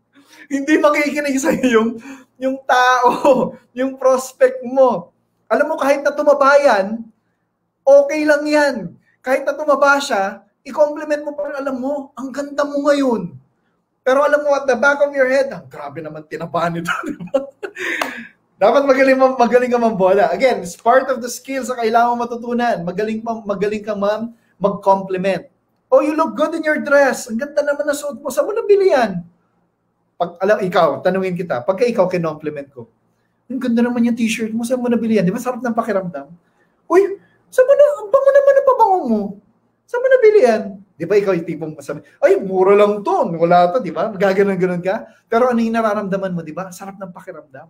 Hindi makikinig sa'yo yung, yung tao, yung prospect mo. Alam mo, kahit na tumaba yan, okay lang yan. Kahit na tumaba siya, i-compliment mo pa rin, alam mo, ang ganda mo ngayon. Pero alam mo, at the back of your head, ang grabe naman tinabahan nito. Dapat magaling, magaling ka bola. Again, it's part of the skills na kailangan matutunan. Magaling, magaling ka ma'am mag-compliment. Oh, you look good in your dress. Ang ganda naman na suot mo. Saan mo nabili yan? Pag, alam, ikaw, tanungin kita, pagka ikaw kinompliment ko, ang ganda naman yung t-shirt mo, saan mo nabili yan? Di ba sarap ng pakiramdam? Uy, saan mo na, ang bango naman ang pabango mo. Saan mo nabili yan? Di ba ikaw yung tipong masabi, ay, mura lang to, wala to, di ba? Gaganon-ganon ka. Pero ano yung nararamdaman mo, di ba? Sarap ng pakiramdam.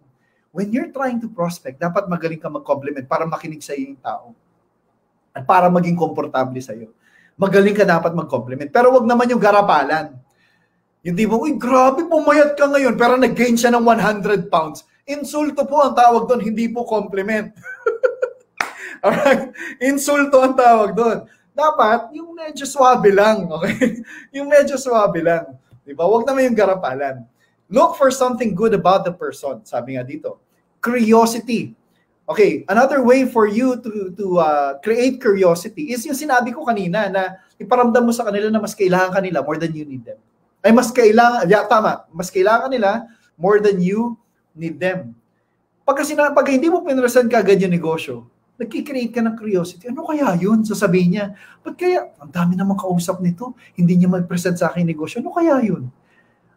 When you're trying to prospect, dapat magaling ka mag-compliment para makinig sa iyo yung tao. At para maging komportable sa iyo. Magaling ka dapat mag-compliment. Pero wag naman yung garapalan. Yung di mo, uy, grabe, pumayat ka ngayon, pero nag-gain siya ng 100 pounds. Insulto po ang tawag doon, hindi po compliment. Alright? Insulto ang tawag doon. Dapat, yung medyo swabe lang, okay? yung medyo swabe lang. Di ba? Huwag naman yung garapalan. Look for something good about the person, sabi nga dito. Curiosity. Okay, another way for you to to uh, create curiosity is yung sinabi ko kanina na iparamdam mo sa kanila na mas kailangan kanila more than you need them. Ay mas kailangan, yeah, tama, mas kailangan nila more than you need them. Pag kasi na, pag hindi mo pinrasan ka agad yung negosyo, nagkikreate ka ng curiosity. Ano kaya yun? Sasabihin niya, ba't kaya, ang dami namang kausap nito, hindi niya mag-present sa akin negosyo. Ano kaya yun?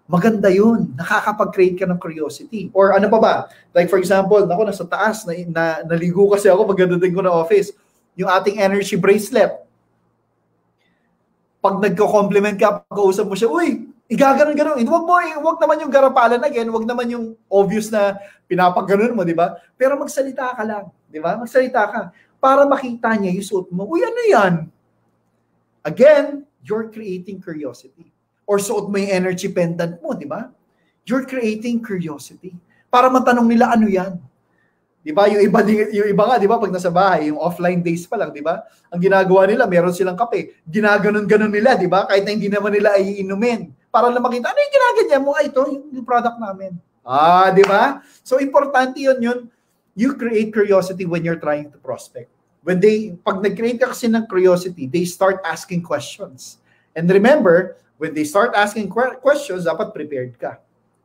Maganda yun. Nakakapag-create ka ng curiosity. Or ano pa ba? Like for example, ako nasa taas, na, na, naligo kasi ako pagdating ko na office. Yung ating energy bracelet. Pag nagko-compliment ka, pag-uusap mo siya, uy, igaganon ganon. Huwag mo, huwag naman yung garapalan again, huwag naman yung obvious na pinapaganon mo, di ba? Pero magsalita ka lang, di ba? Magsalita ka para makita niya yung suot mo. Uy, ano yan? Again, you're creating curiosity. Or suot mo yung energy pendant mo, di ba? You're creating curiosity. Para matanong nila ano yan. Di ba? Yung iba, yung iba nga, di ba, pag nasa bahay, yung offline days pa lang, di ba? Ang ginagawa nila, meron silang kape. Ginaganon-ganon nila, di ba? Kahit na hindi naman nila ay iinumin. Para lang makita, ano yung ginaganyan mo? Ay, ito, yung product namin. Ah, di ba? So, importante yun yun. You create curiosity when you're trying to prospect. When they, pag nag-create ka kasi ng curiosity, they start asking questions. And remember, when they start asking questions, dapat prepared ka.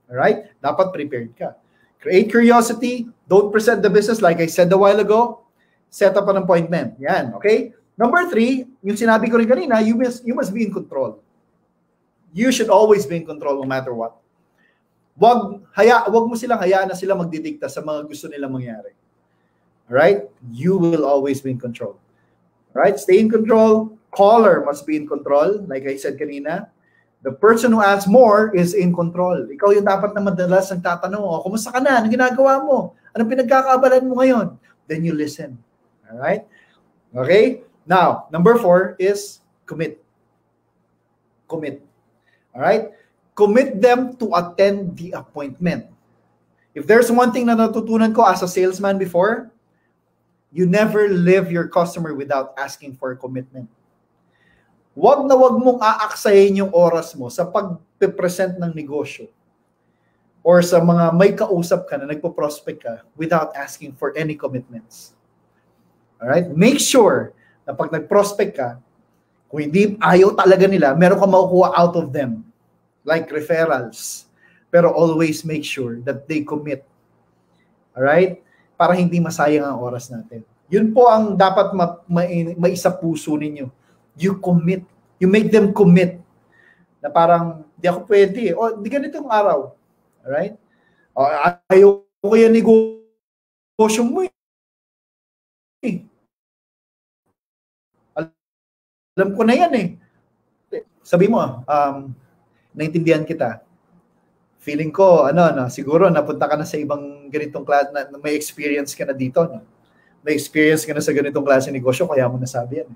Alright? Dapat prepared ka. Create curiosity. Don't present the business like I said a while ago. Set up an appointment. Yan, okay? Number three, yung sinabi ko rin kanina, you must, you must be in control. You should always be in control no matter what. Wag, haya, wag mo silang hayaan na sila magdidikta sa mga gusto nilang mangyari. Alright? You will always be in control. Right? Stay in control. Caller must be in control. Like I said kanina, The person who asks more is in control. Ikaw yung dapat na madalas nagtatanong, oh, kumusta ka na? Anong ginagawa mo? Anong pinagkakaabalan mo ngayon? Then you listen. All right? Okay? Now, number four is commit. Commit. All right? Commit them to attend the appointment. If there's one thing na natutunan ko as a salesman before, you never leave your customer without asking for a commitment wag na wag mong aaksayin yung oras mo sa pag-present ng negosyo or sa mga may kausap ka na nagpo-prospect ka without asking for any commitments. Alright? Make sure na pag nag-prospect ka, kung hindi ayaw talaga nila, meron ka makukuha out of them. Like referrals. Pero always make sure that they commit. Alright? Para hindi masayang ang oras natin. Yun po ang dapat ma- ma- maisa puso ninyo you commit. You make them commit. Na parang, di ako pwede. O, di ganitong araw. Alright? O, ayaw ko yan negosyo mo eh. Alam ko na yan eh. Sabi mo, um, naintindihan kita. Feeling ko, ano, ano, siguro napunta ka na sa ibang ganitong klase, na, may experience ka na dito. No? May experience ka na sa ganitong klase negosyo, kaya mo nasabi yan.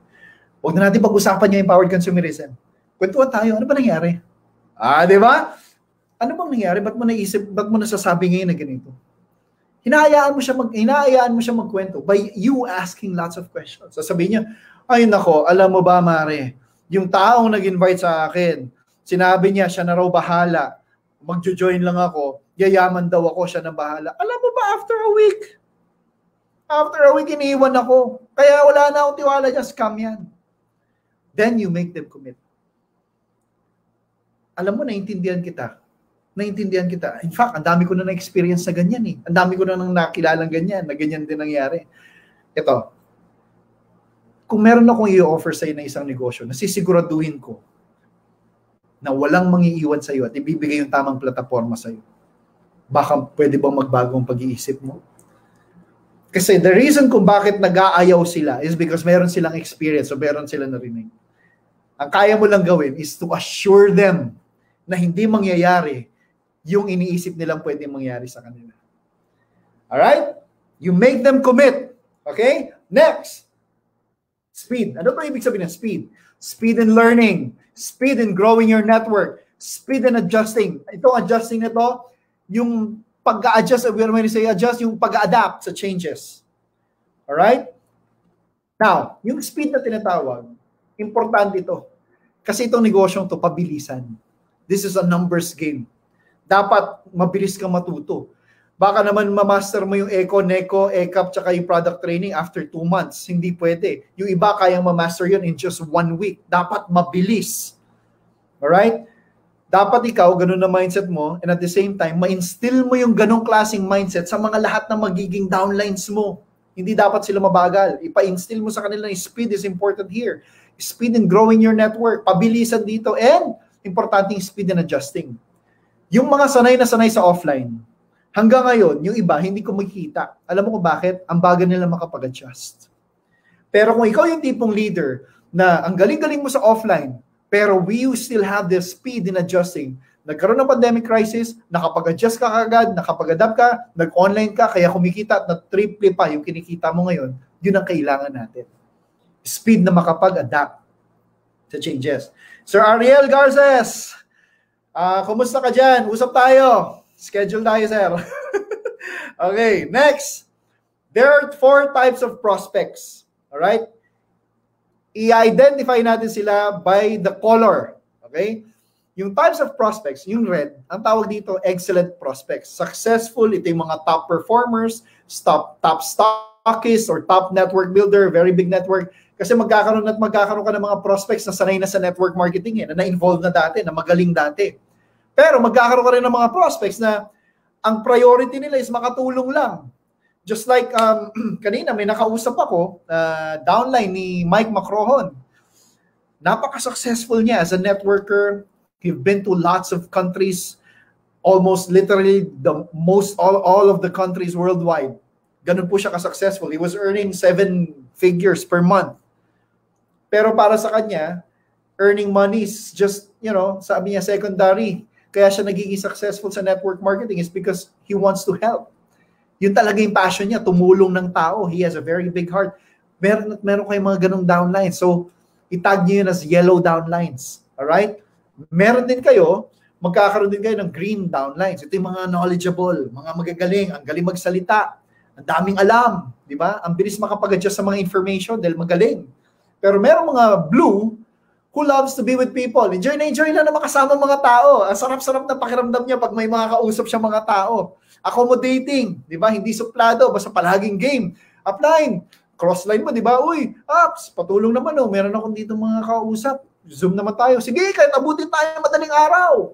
Huwag na natin pag-usapan niya empowered consumerism. Kwentuhan tayo, ano ba nangyari? Ah, di ba? Ano bang nangyari? Ba't mo naisip, ba't mo nasasabi ngayon na ganito? Hinahayaan mo siya mag hinahayaan mo siya magkwento by you asking lots of questions. Sasabihin niya, ay nako, alam mo ba Mare, yung taong nag-invite sa akin, sinabi niya siya na raw bahala. Magjo-join lang ako, yayaman daw ako, siya na bahala. Alam mo ba after a week? After a week, iniiwan ako. Kaya wala na akong tiwala dyan, scam yan. Then you make them commit. Alam mo, naintindihan kita. Naintindihan kita. In fact, ang dami ko na na-experience na ganyan eh. Ang dami ko na nang nakilalang ganyan, na ganyan din nangyari. Ito, kung meron akong i-offer sa iyo na isang negosyo, nasisiguraduhin ko na walang mangiiwan sa iyo at ibibigay yung tamang plataforma sa iyo. Baka pwede bang magbago ang pag-iisip mo? Kasi the reason kung bakit nag-aayaw sila is because meron silang experience o meron sila narinig. Ang kaya mo lang gawin is to assure them na hindi mangyayari yung iniisip nilang pwedeng mangyari sa kanila. Alright? You make them commit. Okay? Next. Speed. Ano ba ibig sabihin ng speed? Speed in learning. Speed in growing your network. Speed in adjusting. Ito, adjusting na to, yung pag-adjust, when we say adjust, yung pag-adapt sa changes. Alright? Now, yung speed na tinatawag, Importante ito. Kasi itong negosyong to pabilisan. This is a numbers game. Dapat mabilis kang matuto. Baka naman ma-master mo yung Eco, Neco, ECAP, tsaka yung product training after two months. Hindi pwede. Yung iba kayang ma-master yun in just one week. Dapat mabilis. Alright? Dapat ikaw, ganun na mindset mo, and at the same time, ma-instill mo yung ganong klaseng mindset sa mga lahat ng magiging downlines mo. Hindi dapat sila mabagal. Ipa-instill mo sa kanila na speed is important here. Speed in growing your network. Pabilisan dito. And, importante speed in adjusting. Yung mga sanay na sanay sa offline, hanggang ngayon, yung iba, hindi ko makikita. Alam mo kung bakit? Ang bagal nila makapag-adjust. Pero kung ikaw yung tipong leader na ang galing-galing mo sa offline, pero we still have the speed in adjusting, nagkaroon ng pandemic crisis, nakapag-adjust ka kagad, nakapag-adapt ka, nag-online ka, kaya kumikita at na-triple pa yung kinikita mo ngayon, yun ang kailangan natin. Speed na makapag-adapt sa changes. Sir Ariel Garces, uh, kumusta ka dyan? Usap tayo. Schedule tayo, sir. okay, next. There are four types of prospects. All right? I-identify natin sila by the color. Okay? Yung types of prospects, yung red, ang tawag dito, excellent prospects. Successful, ito yung mga top performers, top, top stockists, or top network builder, very big network. Kasi magkakaroon at magkakaroon ka ng mga prospects na sanay na sa network marketing eh, na na-involve na dati, na magaling dati. Pero magkakaroon ka rin ng mga prospects na ang priority nila is makatulong lang. Just like um, kanina may nakausap ako, uh, downline ni Mike Macrohon. Napaka-successful niya as a networker, He's been to lots of countries, almost literally the most all, all of the countries worldwide. Ganun po siya ka-successful. He was earning seven figures per month. Pero para sa kanya, earning money is just, you know, sabi niya secondary. Kaya siya nagiging successful sa network marketing is because he wants to help. Yun talaga yung passion niya, tumulong ng tao. He has a very big heart. Meron at meron kayong mga ganong downlines. So, itag niyo yun as yellow downlines. Alright? meron din kayo, magkakaroon din kayo ng green downlines. Ito yung mga knowledgeable, mga magagaling, ang galing magsalita, ang daming alam, di ba? Ang bilis makapag-adjust sa mga information dahil magaling. Pero meron mga blue who loves to be with people. Enjoy na enjoy na na makasama mga tao. Ang sarap-sarap na pakiramdam niya pag may mga kausap siya mga tao. Accommodating, di ba? Hindi suplado, basta palaging game. Upline, crossline mo, di ba? Uy, ups, patulong naman oh. Meron akong dito mga kausap Zoom naman tayo. Sige, kahit abutin tayo madaling araw.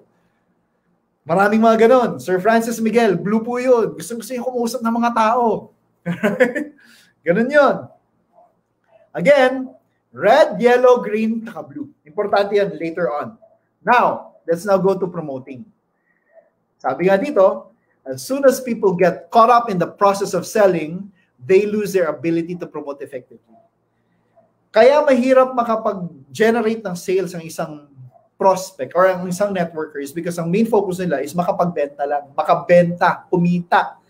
Maraming mga ganon. Sir Francis Miguel, blue po yun. Gusto gusto yung kumusap ng mga tao. ganon yun. Again, red, yellow, green, taka blue. Importante yan later on. Now, let's now go to promoting. Sabi nga dito, as soon as people get caught up in the process of selling, they lose their ability to promote effectively. Kaya mahirap makapag-generate ng sales ang isang prospect or ang isang networker is because ang main focus nila is makapagbenta lang, makabenta, kumita.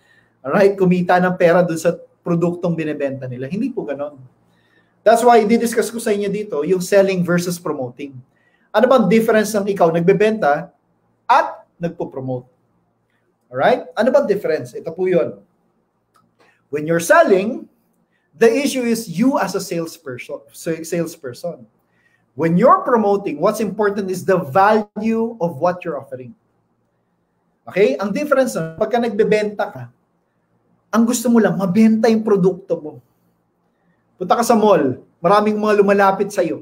Alright? Kumita ng pera dun sa produktong binebenta nila. Hindi po ganon. That's why i-discuss ko sa inyo dito yung selling versus promoting. Ano bang difference ng ikaw nagbebenta at nagpo-promote? Alright? Ano bang difference? Ito po yun. When you're selling, The issue is you as a salesperson. salesperson. When you're promoting, what's important is the value of what you're offering. Okay? Ang difference, pagka nagbebenta ka, ang gusto mo lang, mabenta yung produkto mo. Punta ka sa mall, maraming mga lumalapit sa iyo.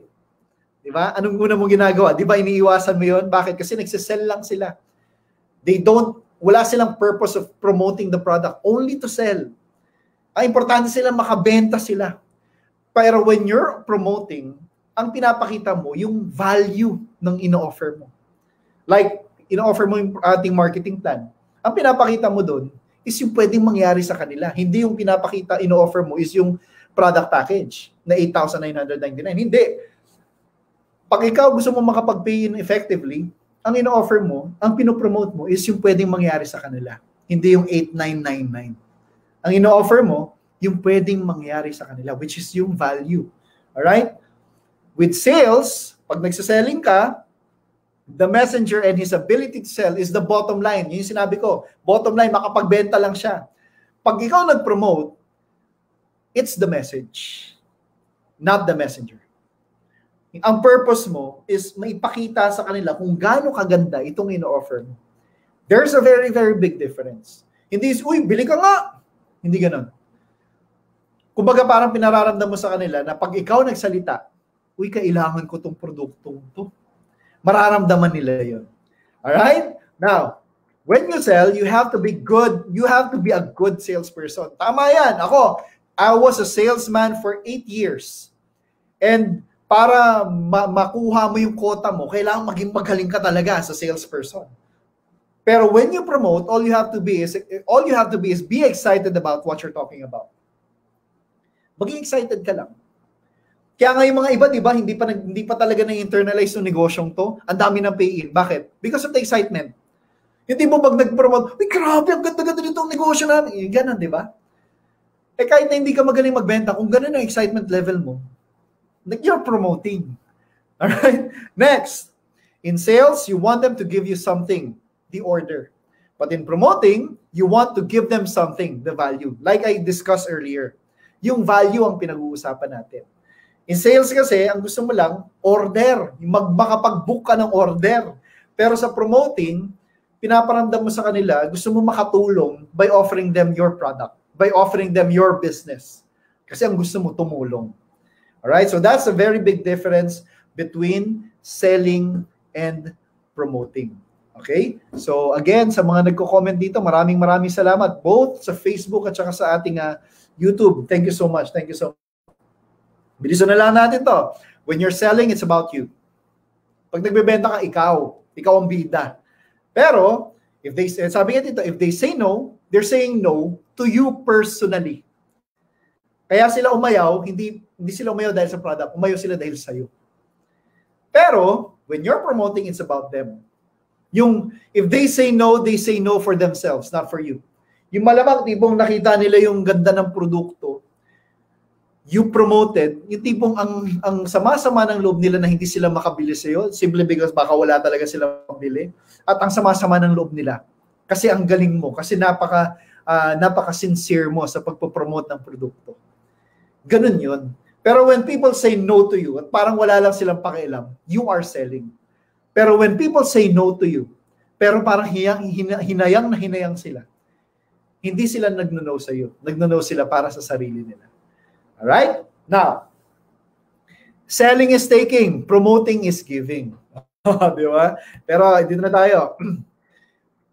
Di ba? Anong una mong ginagawa? Di ba iniiwasan mo yon? Bakit? Kasi nagsisell lang sila. They don't, wala silang purpose of promoting the product, only to sell. Ang importante sila makabenta sila. Pero when you're promoting, ang pinapakita mo yung value ng ino-offer mo. Like, ino-offer mo yung ating marketing plan. Ang pinapakita mo doon is yung pwedeng mangyari sa kanila. Hindi yung pinapakita, ino-offer mo is yung product package na 8,999. Hindi. Pag ikaw gusto mo makapag-pay in effectively, ang ino-offer mo, ang pinopromote mo is yung pwedeng mangyari sa kanila. Hindi yung 8,999. Ang ino-offer mo, yung pwedeng mangyari sa kanila, which is yung value. Alright? With sales, pag nagsaselling ka, the messenger and his ability to sell is the bottom line. Yung sinabi ko, bottom line, makapagbenta lang siya. Pag ikaw nag-promote, it's the message, not the messenger. Ang purpose mo is maipakita sa kanila kung gaano kaganda itong ino-offer mo. There's a very, very big difference. Hindi is, uy, bili ka nga, hindi ganun. Kumbaga parang pinararamdam mo sa kanila na pag ikaw nagsalita, uy, kailangan ko tong produktong to. Mararamdaman nila yon. Alright? Now, when you sell, you have to be good. You have to be a good salesperson. Tama yan. Ako, I was a salesman for eight years. And para ma- makuha mo yung quota mo, kailangan maging magaling ka talaga sa salesperson. Pero when you promote, all you have to be is all you have to be is be excited about what you're talking about. Maging excited ka lang. Kaya nga yung mga iba, di ba, hindi pa, hindi pa talaga na-internalize yung negosyong to. Ang dami ng pay-in. Bakit? Because of the excitement. Hindi mo pag nag-promote, uy, grabe, ang ganda-ganda nitong negosyo namin. Ganun, di ba? Eh kahit na hindi ka magaling magbenta, kung ganun ang excitement level mo, you're promoting. Alright? Next, in sales, you want them to give you something, the order. But in promoting, you want to give them something, the value. Like I discussed earlier, yung value ang pinag-uusapan natin. In sales kasi, ang gusto mo lang, order. Mag, makapag-book ka ng order. Pero sa promoting, pinaparamdam mo sa kanila, gusto mo makatulong by offering them your product, by offering them your business. Kasi ang gusto mo tumulong. Alright? So that's a very big difference between selling and promoting. Okay? So again, sa mga nagko-comment dito, maraming maraming salamat both sa Facebook at saka sa ating uh, YouTube. Thank you so much. Thank you so much. Bilisan na lang natin to. When you're selling, it's about you. Pag nagbebenta ka, ikaw. Ikaw ang bida. Pero, if they, sabi nga dito, if they say no, they're saying no to you personally. Kaya sila umayaw, hindi hindi sila umayaw dahil sa product, umayaw sila dahil sa iyo. Pero, when you're promoting, it's about them. Yung, if they say no, they say no for themselves, not for you. Yung malamang tipong nakita nila yung ganda ng produkto, you promoted, yung tipong ang ang sama-sama ng loob nila na hindi sila makabili sa iyo, simply because baka wala talaga sila mabili. At ang sama-sama ng loob nila kasi ang galing mo, kasi napaka uh, napaka-sincere mo sa pagpo-promote ng produkto. Ganun 'yun. Pero when people say no to you, at parang wala lang silang pakialam, you are selling. Pero when people say no to you, pero parang hiyang, hinayang na hinayang sila, hindi sila nagno-no sa iyo. Nagno-no sila para sa sarili nila. All right? Now, selling is taking, promoting is giving. Di ba? Pero dito na tayo.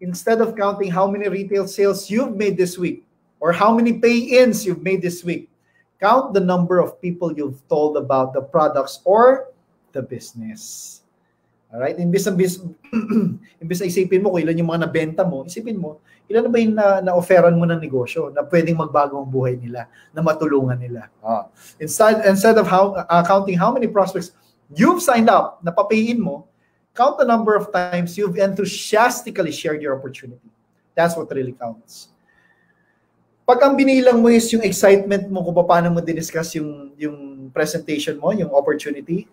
Instead of counting how many retail sales you've made this week or how many pay-ins you've made this week, count the number of people you've told about the products or the business. Alright? Imbis, imbis, imbis na isipin mo kung ilan yung mga nabenta mo, isipin mo, ilan na ba yung na, na-offeran mo ng negosyo na pwedeng magbago ang buhay nila, na matulungan nila. Ah. Instead, instead of how, uh, counting how many prospects you've signed up, na papayin mo, count the number of times you've enthusiastically shared your opportunity. That's what really counts. Pag ang binilang mo is yung excitement mo kung paano mo diniscuss yung, yung presentation mo, yung opportunity,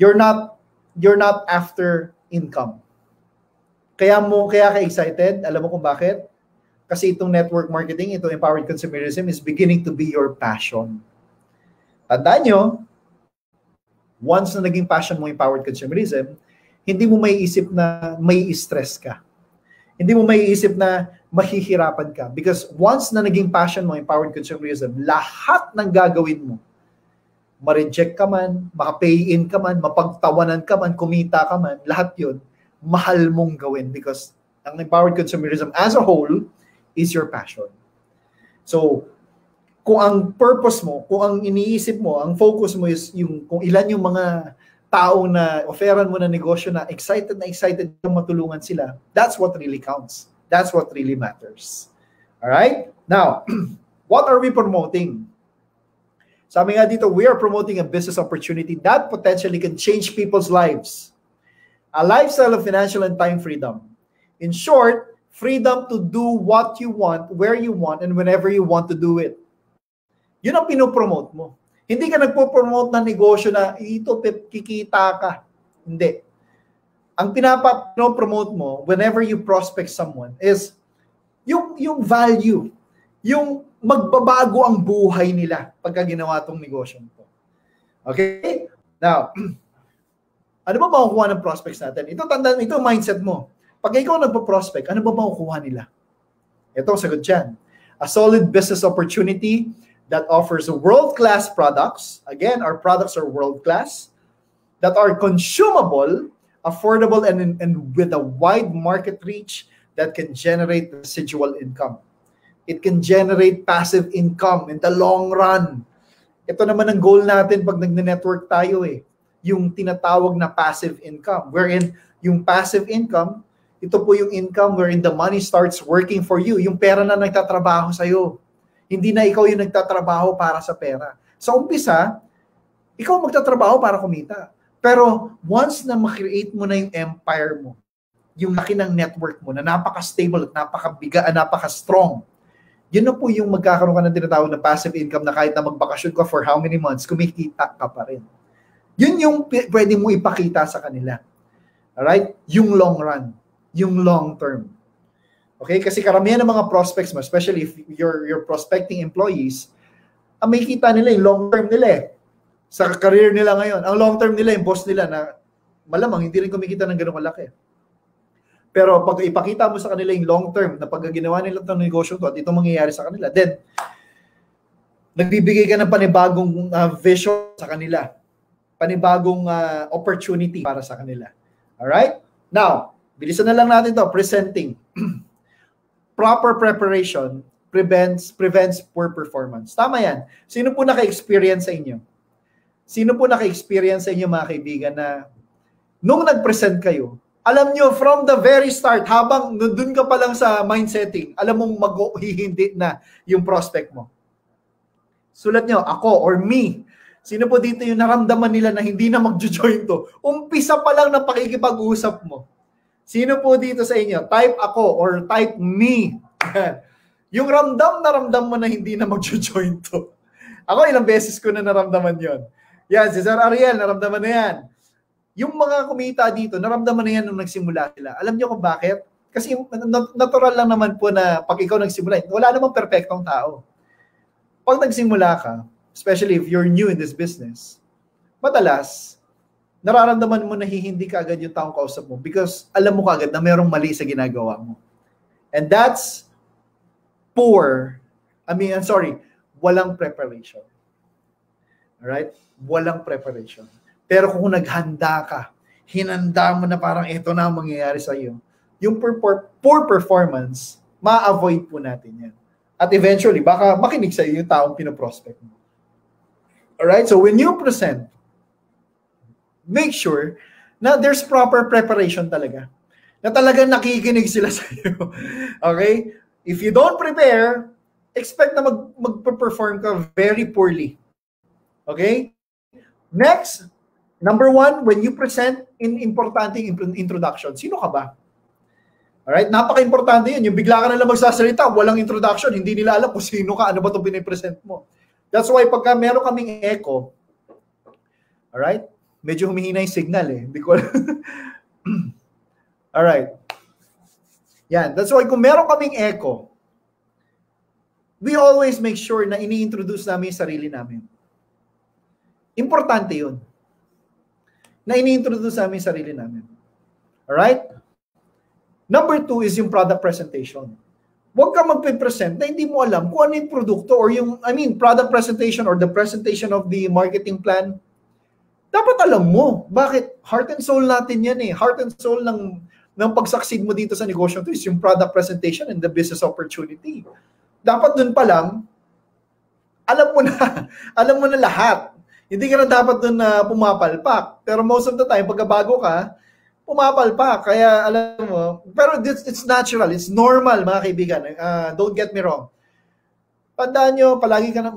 you're not you're not after income. Kaya mo kaya ka excited, alam mo kung bakit? Kasi itong network marketing, itong empowered consumerism is beginning to be your passion. Tandaan nyo, once na naging passion mo empowered consumerism, hindi mo may isip na may stress ka. Hindi mo may isip na mahihirapan ka. Because once na naging passion mo empowered consumerism, lahat ng gagawin mo, ma-reject ka man, maka-pay in ka man, mapagtawanan ka man, kumita ka man, lahat yun, mahal mong gawin because ang empowered consumerism as a whole is your passion. So, kung ang purpose mo, kung ang iniisip mo, ang focus mo is yung kung ilan yung mga tao na offeran mo na negosyo na excited na excited kang matulungan sila, that's what really counts. That's what really matters. All right? Now, what are we promoting? Sabi nga dito, we are promoting a business opportunity that potentially can change people's lives. A lifestyle of financial and time freedom. In short, freedom to do what you want, where you want, and whenever you want to do it. Yun ang pinopromote mo. Hindi ka nagpo-promote ng negosyo na ito kikita ka. Hindi. Ang pinapa-promote mo whenever you prospect someone is yung yung value, yung magbabago ang buhay nila pagka ginawa tong negosyo to. Okay? Now, ano ba makukuha ng prospects natin? Ito tandaan, ito mindset mo. Pag ikaw nagpo-prospect, ano ba makukuha nila? Ito, sagot dyan. A solid business opportunity that offers world-class products. Again, our products are world-class. That are consumable, affordable, and, and with a wide market reach that can generate residual income. It can generate passive income in the long run. Ito naman ang goal natin pag nagne-network tayo eh. Yung tinatawag na passive income. Wherein yung passive income, ito po yung income wherein the money starts working for you. Yung pera na nagtatrabaho sa'yo. Hindi na ikaw yung nagtatrabaho para sa pera. Sa umpisa, ikaw magtatrabaho para kumita. Pero once na ma-create mo na yung empire mo, yung laki ng network mo na napaka-stable at napaka-biga, ah, napaka-strong, yun na po yung magkakaroon ka ng tinatawag na passive income na kahit na magbakasyon ka for how many months, kumikita ka pa rin. Yun yung pwede mo ipakita sa kanila. Alright? Yung long run. Yung long term. Okay? Kasi karamihan ng mga prospects mo, especially if you're, you're prospecting employees, ang may kita nila yung long term nila eh. Sa career nila ngayon. Ang long term nila, yung boss nila na malamang hindi rin kumikita ng ganun kalaki. Pero pag ipakita mo sa kanila yung long term na pag ginawa nila itong negosyo to at itong mangyayari sa kanila, then nagbibigay ka ng panibagong uh, vision sa kanila. Panibagong uh, opportunity para sa kanila. Alright? Now, bilisan na lang natin to presenting. Proper preparation prevents prevents poor performance. Tama yan. Sino po naka-experience sa inyo? Sino po naka-experience sa inyo mga kaibigan na nung nag-present kayo, alam nyo, from the very start, habang nandun ka pa lang sa mind setting, alam mong mag-hihindi na yung prospect mo. Sulat nyo, ako or me. Sino po dito yung naramdaman nila na hindi na mag-join to? Umpisa pa lang ng pakikipag-usap mo. Sino po dito sa inyo? Type ako or type me. yung ramdam na ramdam mo na hindi na mag-join to. Ako ilang beses ko na naramdaman yon. Yan, si Sir Ariel, naramdaman na yan. Yung mga kumita dito, naramdaman na yan nung nagsimula sila. Alam niyo kung bakit? Kasi natural lang naman po na pag ikaw nagsimula, wala namang perfectong tao. Pag nagsimula ka, especially if you're new in this business, madalas, nararamdaman mo na hindi ka agad yung taong kausap mo because alam mo kaagad na mayroong mali sa ginagawa mo. And that's poor, I mean, I'm sorry, walang preparation. Alright? Walang preparation. Pero kung naghanda ka, hinanda mo na parang ito na ang mangyayari sa iyo, yung poor, poor performance, ma-avoid po natin yan. At eventually, baka makinig sa iyo yung taong pinoprospect mo. Alright? So when you present, make sure na there's proper preparation talaga. Na talagang nakikinig sila sa iyo. okay? If you don't prepare, expect na mag, mag-perform ka very poorly. Okay? Next, Number one, when you present in importante introduction, sino ka ba? Alright, napaka-importante yun. Yung bigla ka na lang magsasalita, walang introduction, hindi nila alam kung sino ka, ano ba itong pinipresent mo. That's why pagka meron kaming echo, alright, medyo humihina yung signal eh. Hindi ko alright. Yan, that's why kung meron kaming echo, we always make sure na ini-introduce namin yung sarili namin. Importante yun na ini-introduce namin sarili namin. Alright? Number two is yung product presentation. Huwag ka magpe-present na hindi mo alam kung ano yung produkto or yung, I mean, product presentation or the presentation of the marketing plan. Dapat alam mo. Bakit? Heart and soul natin yan eh. Heart and soul ng, ng pag-succeed mo dito sa negosyo to is yung product presentation and the business opportunity. Dapat dun pa lang, alam mo na, alam mo na lahat hindi ka na dapat doon na pumapalpak. Pero most of the time, pagkabago ka, pumapalpak. Kaya alam mo, pero it's, it's natural, it's normal mga kaibigan. Uh, don't get me wrong. Tandaan nyo, palagi ka na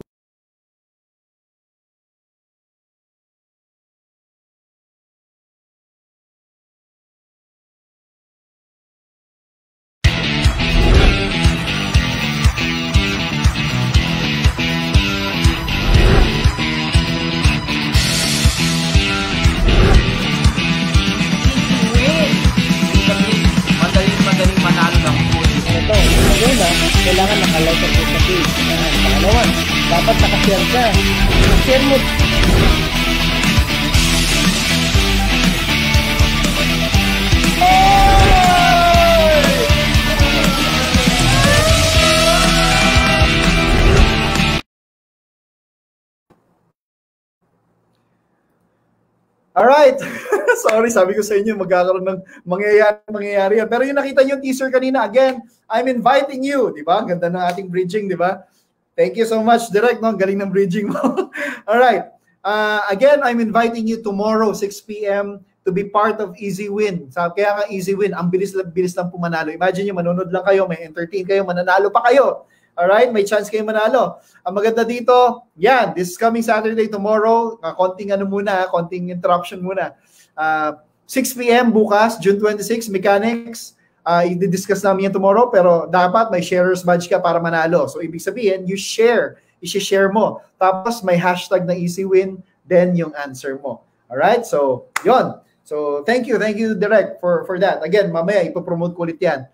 Alright. Sorry, sabi ko sa inyo, magkakaroon ng mangyayari, mangyayari. Pero yung nakita niyo teaser kanina, again, I'm inviting you, di ba? Ganda ng ating bridging, di ba? Thank you so much, Direct, no? Galing ng bridging mo. All right. Uh, again, I'm inviting you tomorrow, 6 p.m., to be part of Easy Win. Sa, kaya nga Easy Win, ang bilis, bilis lang pumanalo. Imagine nyo, manonood lang kayo, may entertain kayo, mananalo pa kayo. Alright, may chance kayo manalo. Ang maganda dito, yan, this coming Saturday, tomorrow, uh, konting ano muna, konting interruption muna. Uh, 6 p.m. bukas, June 26, mechanics. Uh, i-discuss namin yan tomorrow, pero dapat may sharer's badge ka para manalo. So, ibig sabihin, you share. I-share mo. Tapos, may hashtag na easy win, then yung answer mo. Alright? So, yon. So, thank you, thank you, Direct, for, for that. Again, mamaya, ipopromote ko ulit yan.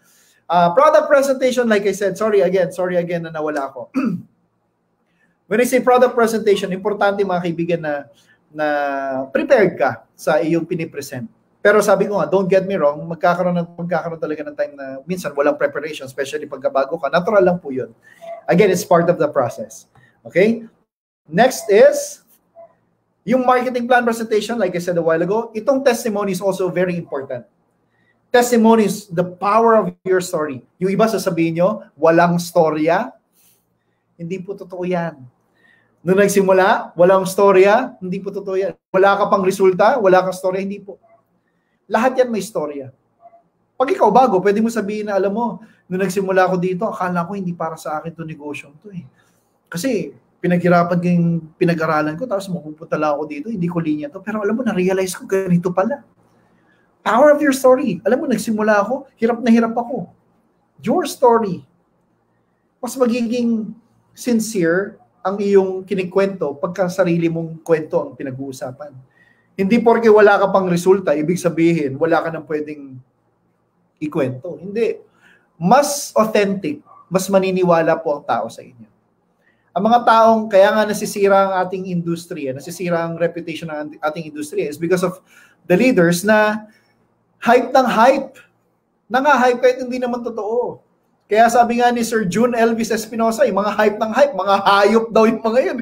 Uh, product presentation, like I said, sorry again, sorry again na nawala ako. When I say product presentation, importante mga kaibigan na na prepared ka sa iyong pinipresent. Pero sabi ko nga, don't get me wrong, magkakaroon, ng, magkakaroon talaga ng time na minsan walang preparation, especially pagkabago ka. Natural lang po yun. Again, it's part of the process. Okay? Next is, yung marketing plan presentation, like I said a while ago, itong testimony is also very important testimonies, the power of your story. Yung iba sasabihin nyo, walang storya. Hindi po totoo yan. Noong nagsimula, walang storya, hindi po totoo yan. Wala ka pang resulta, wala kang storya, hindi po. Lahat yan may storya. Pag ikaw bago, pwede mo sabihin na, alam mo, noong nagsimula ako dito, akala ko hindi para sa akin to negosyo to eh. Kasi pinaghirapan ko yung pinag-aralan ko, tapos mapupunta lang ako dito, hindi ko linya to. Pero alam mo, na-realize ko ganito pala. Power of your story. Alam mo, nagsimula ako, hirap na hirap ako. Your story. Mas magiging sincere ang iyong kinikwento pagka sarili mong kwento ang pinag-uusapan. Hindi porke wala ka pang resulta, ibig sabihin, wala ka nang pwedeng ikwento. Hindi. Mas authentic, mas maniniwala po ang tao sa inyo. Ang mga taong, kaya nga nasisira ang ating industriya, nasisira ang reputation ng ating industriya is because of the leaders na hype ng hype. Nanga-hype kahit hindi naman totoo. Kaya sabi nga ni Sir June Elvis Espinosa, yung mga hype ng hype, mga hayop daw yung mga yun.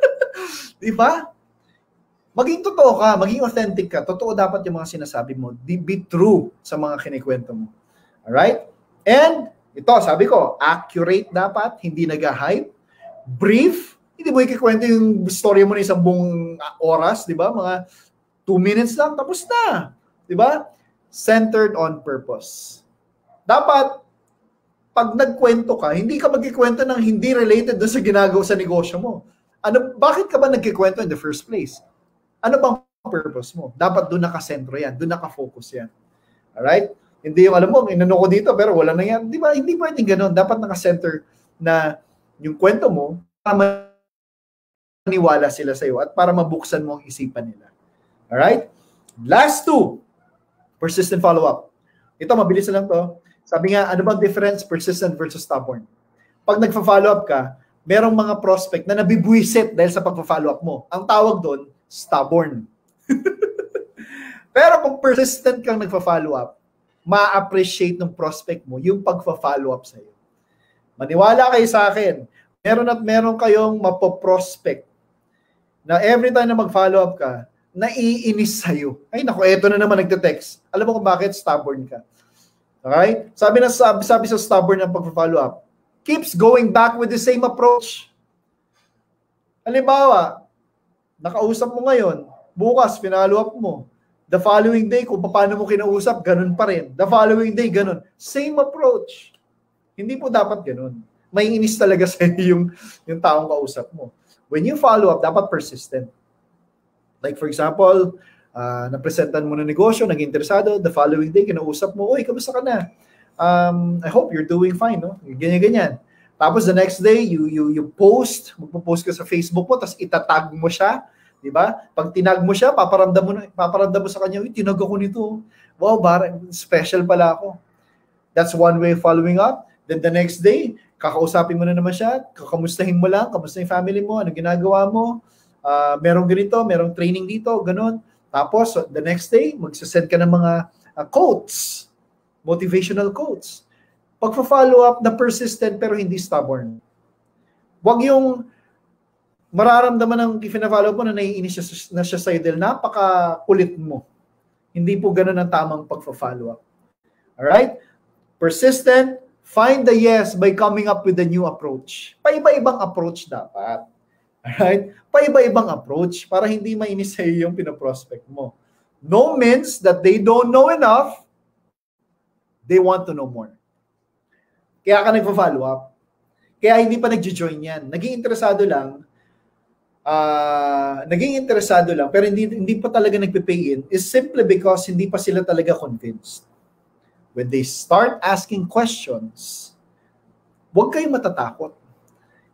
Di ba? Maging totoo ka, maging authentic ka. Totoo dapat yung mga sinasabi mo. Be, true sa mga kinikwento mo. Alright? And, ito, sabi ko, accurate dapat, hindi nag-hype. Brief, hindi mo ikikwento yung story mo na isang buong oras, di ba? Mga two minutes lang, tapos na. Di ba? Centered on purpose. Dapat, pag nagkwento ka, hindi ka magkikwento ng hindi related doon sa ginagawa sa negosyo mo. Ano, bakit ka ba nagkikwento in the first place? Ano bang purpose mo? Dapat doon nakasentro yan, doon nakafocus yan. Alright? Hindi yung alam mo, inano ko dito pero wala na yan. Di ba? Hindi pwedeng ganun. Dapat nakasenter na yung kwento mo para maniwala sila sa iyo at para mabuksan mo ang isipan nila. Alright? Last two, Persistent follow-up. Ito, mabilis lang to. Sabi nga, ano bang difference persistent versus stubborn? Pag nagfa-follow up ka, merong mga prospect na nabibwisit dahil sa pagfa-follow up mo. Ang tawag doon, stubborn. Pero kung persistent kang nagfa-follow up, ma-appreciate ng prospect mo yung pagfa-follow up sa'yo. Maniwala kayo sa akin, meron at meron kayong mapoprospect na every time na mag-follow up ka, naiinis sa'yo. Ay, nako, eto na naman nagte-text. Alam mo kung bakit? Stubborn ka. Okay? Sabi na sabi, sabi sa stubborn ng pag-follow up, keeps going back with the same approach. Halimbawa, nakausap mo ngayon, bukas, finalo up mo. The following day, kung paano mo kinausap, ganun pa rin. The following day, ganun. Same approach. Hindi po dapat ganun. May inis talaga sa yung, yung taong kausap mo. When you follow up, dapat persistent. Like for example, uh, napresentan mo ng negosyo, naging interesado, the following day, kinausap mo, uy, kamusta ka na? Um, I hope you're doing fine, no? Ganyan-ganyan. Tapos the next day, you you you post, magpo-post ka sa Facebook mo, tapos itatag mo siya, 'di ba? Pag tinag mo siya, paparamdam mo paparamdam mo sa kanya, "Uy, tinag ako nito. Wow, bar special pala ako." That's one way of following up. Then the next day, kakausapin mo na naman siya, kakamustahin mo lang, kamusta yung family mo, ano ginagawa mo, uh, merong ganito, merong training dito, ganun. Tapos, the next day, magsasend ka ng mga uh, quotes, motivational quotes. Pagpa-follow up na persistent pero hindi stubborn. Huwag yung mararamdaman ng kifina-follow mo na naiinis siya, na siya sa'yo dahil napaka-kulit mo. Hindi po ganun ang tamang pagpa-follow up. Alright? Persistent, find the yes by coming up with a new approach. Paiba-ibang approach dapat. Alright? Paiba-ibang approach para hindi mainis sa'yo yung pinaprospect mo. No means that they don't know enough. They want to know more. Kaya ka nagpa-follow up. Kaya hindi pa nag-join yan. Naging interesado lang, uh, naging interesado lang, pero hindi, hindi pa talaga nagpe-pay in is simply because hindi pa sila talaga convinced. When they start asking questions, huwag kayong matatakot.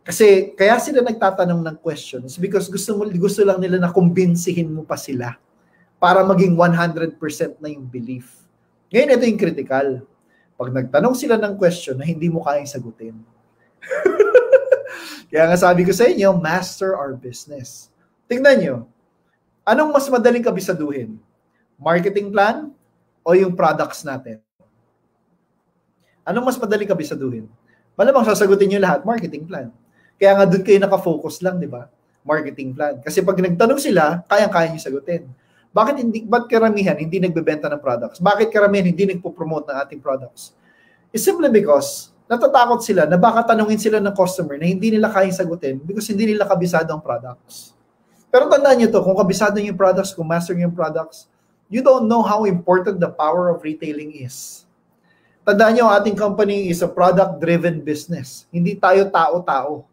Kasi kaya sila nagtatanong ng questions because gusto mo gusto lang nila na kumbinsihin mo pa sila para maging 100% na yung belief. Ngayon ito yung critical. Pag nagtanong sila ng question na hindi mo kayang sagutin, Kaya nga sabi ko sa inyo, master our business. Tingnan nyo, anong mas madaling kabisaduhin? Marketing plan o yung products natin? Anong mas madaling kabisaduhin? Malamang sasagutin nyo lahat, marketing plan. Kaya nga doon kayo nakafocus lang, di ba? Marketing plan. Kasi pag nagtanong sila, kayang-kaya nyo sagutin. Bakit hindi, ba't karamihan hindi nagbebenta ng products? Bakit karamihan hindi nagpo-promote ng ating products? It's simply because natatakot sila na baka tanungin sila ng customer na hindi nila kayang sagutin because hindi nila kabisado ang products. Pero tandaan nyo to, kung kabisado yung products, kung master yung products, you don't know how important the power of retailing is. Tandaan nyo, ating company is a product-driven business. Hindi tayo tao-tao.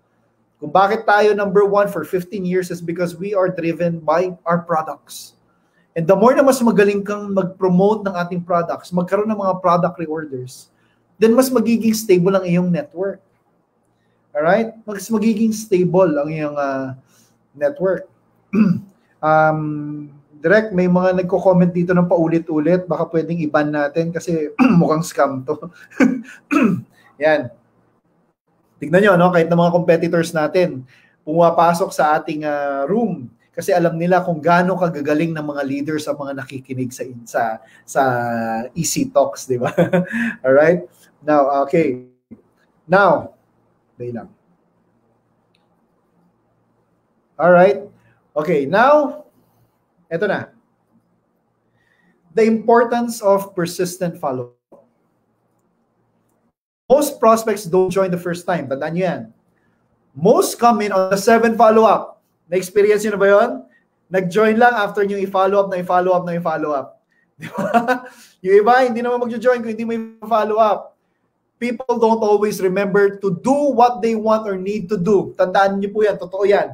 Kung bakit tayo number one for 15 years is because we are driven by our products. And the more na mas magaling kang mag-promote ng ating products, magkaroon ng mga product reorders, then mas magiging stable ang iyong network. Alright? Mas magiging stable ang iyong uh, network. um, direct, may mga nagko-comment dito ng paulit-ulit. Baka pwedeng iban natin kasi mukhang scam to. Yan. Tignan nyo, no? kahit ng mga competitors natin, pumapasok sa ating uh, room kasi alam nila kung gaano kagagaling ng mga leaders sa mga nakikinig sa sa sa EC Talks, di ba? All right? Now, okay. Now, day lang. All right. Okay, now, eto na. The importance of persistent follow Most prospects don't join the first time. Tandaan nyo yan. Most come in on the seven follow-up. Na-experience nyo na ba yun? Nag-join lang after nyo i-follow up na i-follow up na i-follow up. Di ba? yung iba, hindi naman mag-join kung hindi mo i-follow up people don't always remember to do what they want or need to do. Tandaan niyo po yan, totoo yan.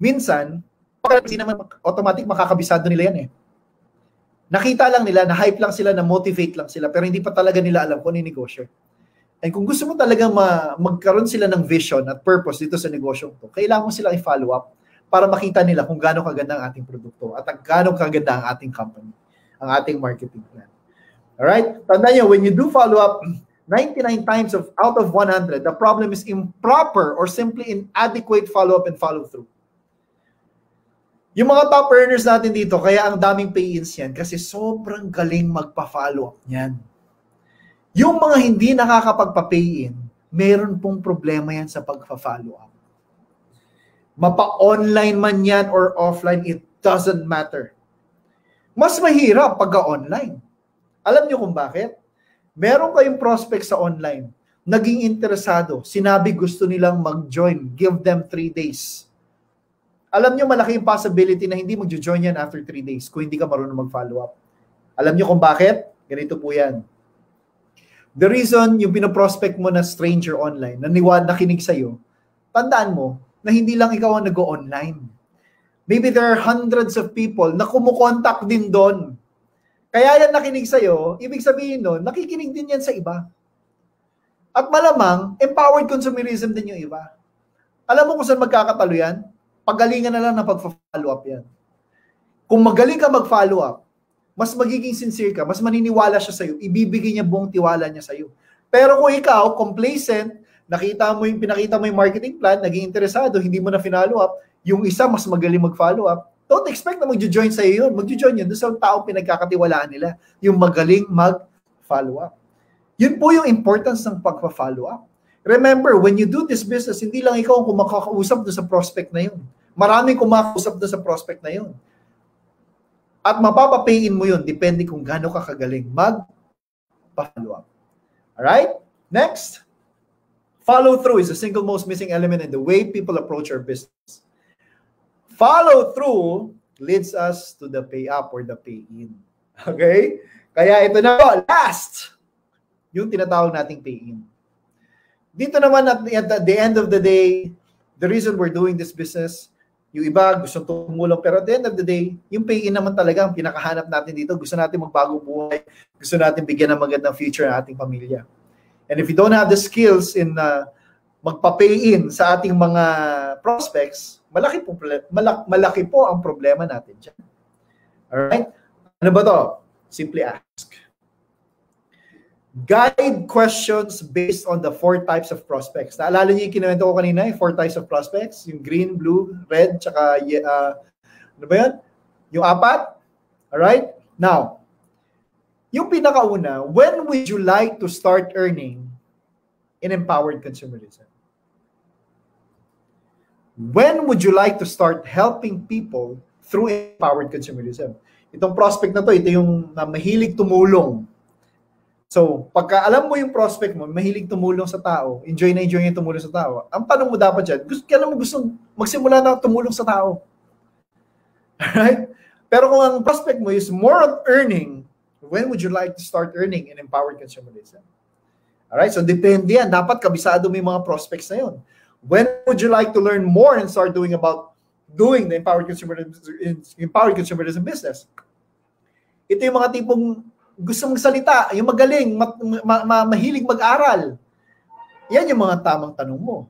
Minsan, hindi naman automatic makakabisado nila yan eh. Nakita lang nila, na-hype lang sila, na-motivate lang sila, pero hindi pa talaga nila alam kung ano negosyo. And kung gusto mo talaga ma- magkaroon sila ng vision at purpose dito sa negosyo to, kailangan mo silang i-follow up para makita nila kung gaano kaganda ang ating produkto at gaano kaganda ang ating company, ang ating marketing plan. Alright? Tandaan nyo, when you do follow up, 99 times of out of 100, the problem is improper or simply inadequate follow-up and follow-through. Yung mga top earners natin dito, kaya ang daming pay-ins yan kasi sobrang galing magpa-follow up niyan. Yung mga hindi nakakapagpa-pay-in, meron pong problema yan sa pagpa-follow up. Mapa-online man yan or offline, it doesn't matter. Mas mahirap pagka-online. Alam niyo kung bakit? Meron kayong prospect sa online, naging interesado, sinabi gusto nilang mag-join, give them three days. Alam niyo malaki yung possibility na hindi mag-join yan after three days kung hindi ka marunong mag-follow up. Alam niyo kung bakit? Ganito po yan. The reason yung pinoprospect mo na stranger online, na niwan, nakinig sa'yo, tandaan mo, na hindi lang ikaw ang nag-online. Maybe there are hundreds of people na kumukontak din doon. Kaya yan nakinig sa'yo, ibig sabihin nun, nakikinig din yan sa iba. At malamang, empowered consumerism din yung iba. Alam mo kung saan magkakatalo yan? Pagalingan na lang ng pag-follow up yan. Kung magaling ka mag-follow up, mas magiging sincere ka, mas maniniwala siya sa'yo, ibibigay niya buong tiwala niya sa'yo. Pero kung ikaw, complacent, nakita mo yung, pinakita mo yung marketing plan, naging interesado, hindi mo na finalo up, yung isa mas magaling mag-follow up, don't expect na mag-join sa iyo yun. Mag-join yun doon sa tao pinagkakatiwalaan nila, yung magaling mag-follow up. Yun po yung importance ng pagpa-follow up. Remember, when you do this business, hindi lang ikaw ang kumakakausap doon sa prospect na yun. Maraming kumakausap doon sa prospect na yun. At mapapapayin mo yun, depende kung gaano ka kagaling mag-follow up. Alright? Next. Follow through is the single most missing element in the way people approach our business. Follow through leads us to the pay up or the pay in. Okay? Kaya ito na po, last, yung tinatawag nating pay in. Dito naman at, at the end of the day, the reason we're doing this business, yung iba gusto tumulong pero at the end of the day, yung pay-in naman talaga ang pinakahanap natin dito. Gusto natin magbago buhay. Gusto natin bigyan ng magandang future ng ating pamilya. And if you don't have the skills in uh, magpa-pay-in sa ating mga prospects, malaki po, malaki, malaki po ang problema natin dyan. Alright? Ano ba to? Simply ask guide questions based on the four types of prospects. Naalala niyo yung kinuwento ko kanina, yung four types of prospects? Yung green, blue, red, tsaka, uh, ano ba yun? Yung apat? Alright? Now, yung pinakauna, when would you like to start earning in empowered consumerism? When would you like to start helping people through empowered consumerism? Itong prospect na to, ito yung na mahilig tumulong So, pagka alam mo yung prospect mo, mahilig tumulong sa tao, enjoy na enjoy yung tumulong sa tao, ang tanong mo dapat dyan, gusto, kailan mo gusto magsimula na tumulong sa tao? Alright? Pero kung ang prospect mo is more of earning, when would you like to start earning in empowered consumerism? Alright? So, depende yan. Dapat kabisado mo yung mga prospects na yun. When would you like to learn more and start doing about doing the empowered consumerism, empowered consumerism business? Ito yung mga tipong gusto mong salita, yung magaling, ma, ma, ma, mahilig mag-aral. Yan yung mga tamang tanong mo.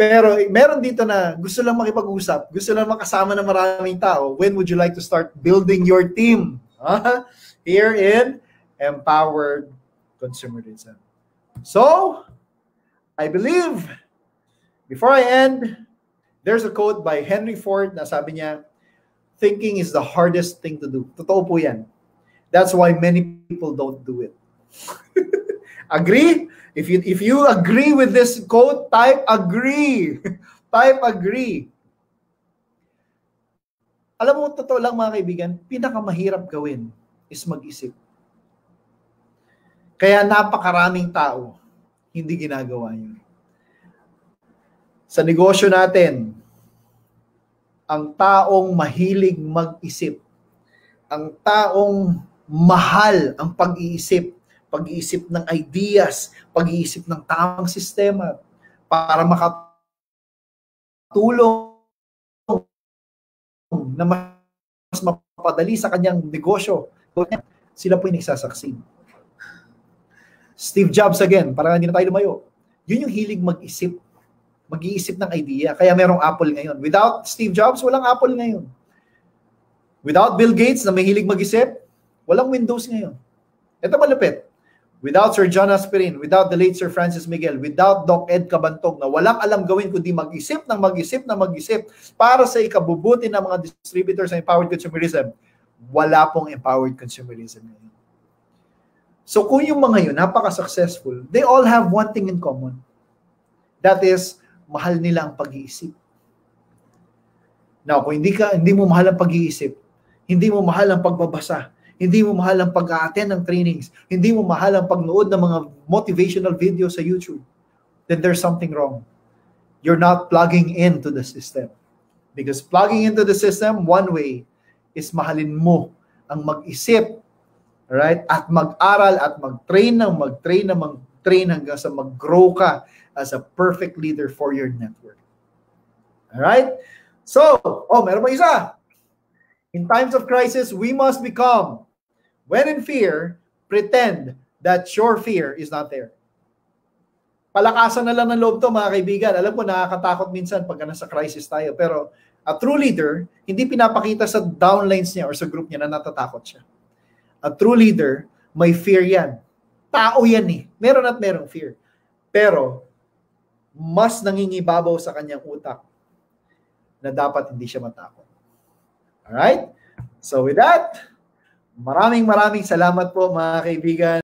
Pero meron dito na gusto lang makipag-usap, gusto lang makasama ng maraming tao. When would you like to start building your team? Huh? Here in Empowered Consumerism. So, I believe, before I end, there's a quote by Henry Ford na sabi niya, thinking is the hardest thing to do. Totoo po yan. That's why many people don't do it. agree? If you if you agree with this quote, type agree. type agree. Alam mo, totoo lang mga kaibigan, pinakamahirap gawin is mag-isip. Kaya napakaraming tao hindi ginagawa yun. Sa negosyo natin, ang taong mahilig mag-isip, ang taong mahal ang pag-iisip, pag-iisip ng ideas, pag-iisip ng tamang sistema para makatulong na mas mapadali sa kanyang negosyo. Sila po yung nagsasucceed. Steve Jobs again, para hindi na tayo lumayo. Yun yung hilig mag-isip. Mag-iisip ng idea. Kaya merong Apple ngayon. Without Steve Jobs, walang Apple ngayon. Without Bill Gates na may hilig mag-isip, Walang Windows ngayon. Ito malupit. Without Sir John Aspirin, without the late Sir Francis Miguel, without Doc Ed Cabantog na walang alam gawin kundi mag-isip ng mag-isip na mag-isip para sa ikabubuti ng mga distributors ng empowered consumerism, wala pong empowered consumerism ngayon. So kung yung mga yun, napaka-successful, they all have one thing in common. That is, mahal nila ang pag-iisip. Now, kung hindi ka hindi mo mahal ang pag-iisip, hindi mo mahal ang pagbabasa, hindi mo mahal ang pag-attend ng trainings. Hindi mo mahal ang pagnood ng mga motivational videos sa YouTube. Then there's something wrong. You're not plugging into the system. Because plugging into the system, one way is mahalin mo ang mag-isip, right? At mag-aral at mag-train ng mag-train ng mag-train hanggang sa mag-grow ka as a perfect leader for your network. All right? So, oh, meron pa isa. In times of crisis, we must become When in fear, pretend that your fear is not there. Palakasan na lang ng loob to mga kaibigan. Alam ko nakakatakot minsan pag nasa crisis tayo. Pero a true leader, hindi pinapakita sa downlines niya or sa group niya na natatakot siya. A true leader, may fear yan. Tao yan eh. Meron at merong fear. Pero, mas nangingibabaw sa kanyang utak na dapat hindi siya matakot. Alright? So with that, Maraming maraming salamat po mga kaibigan.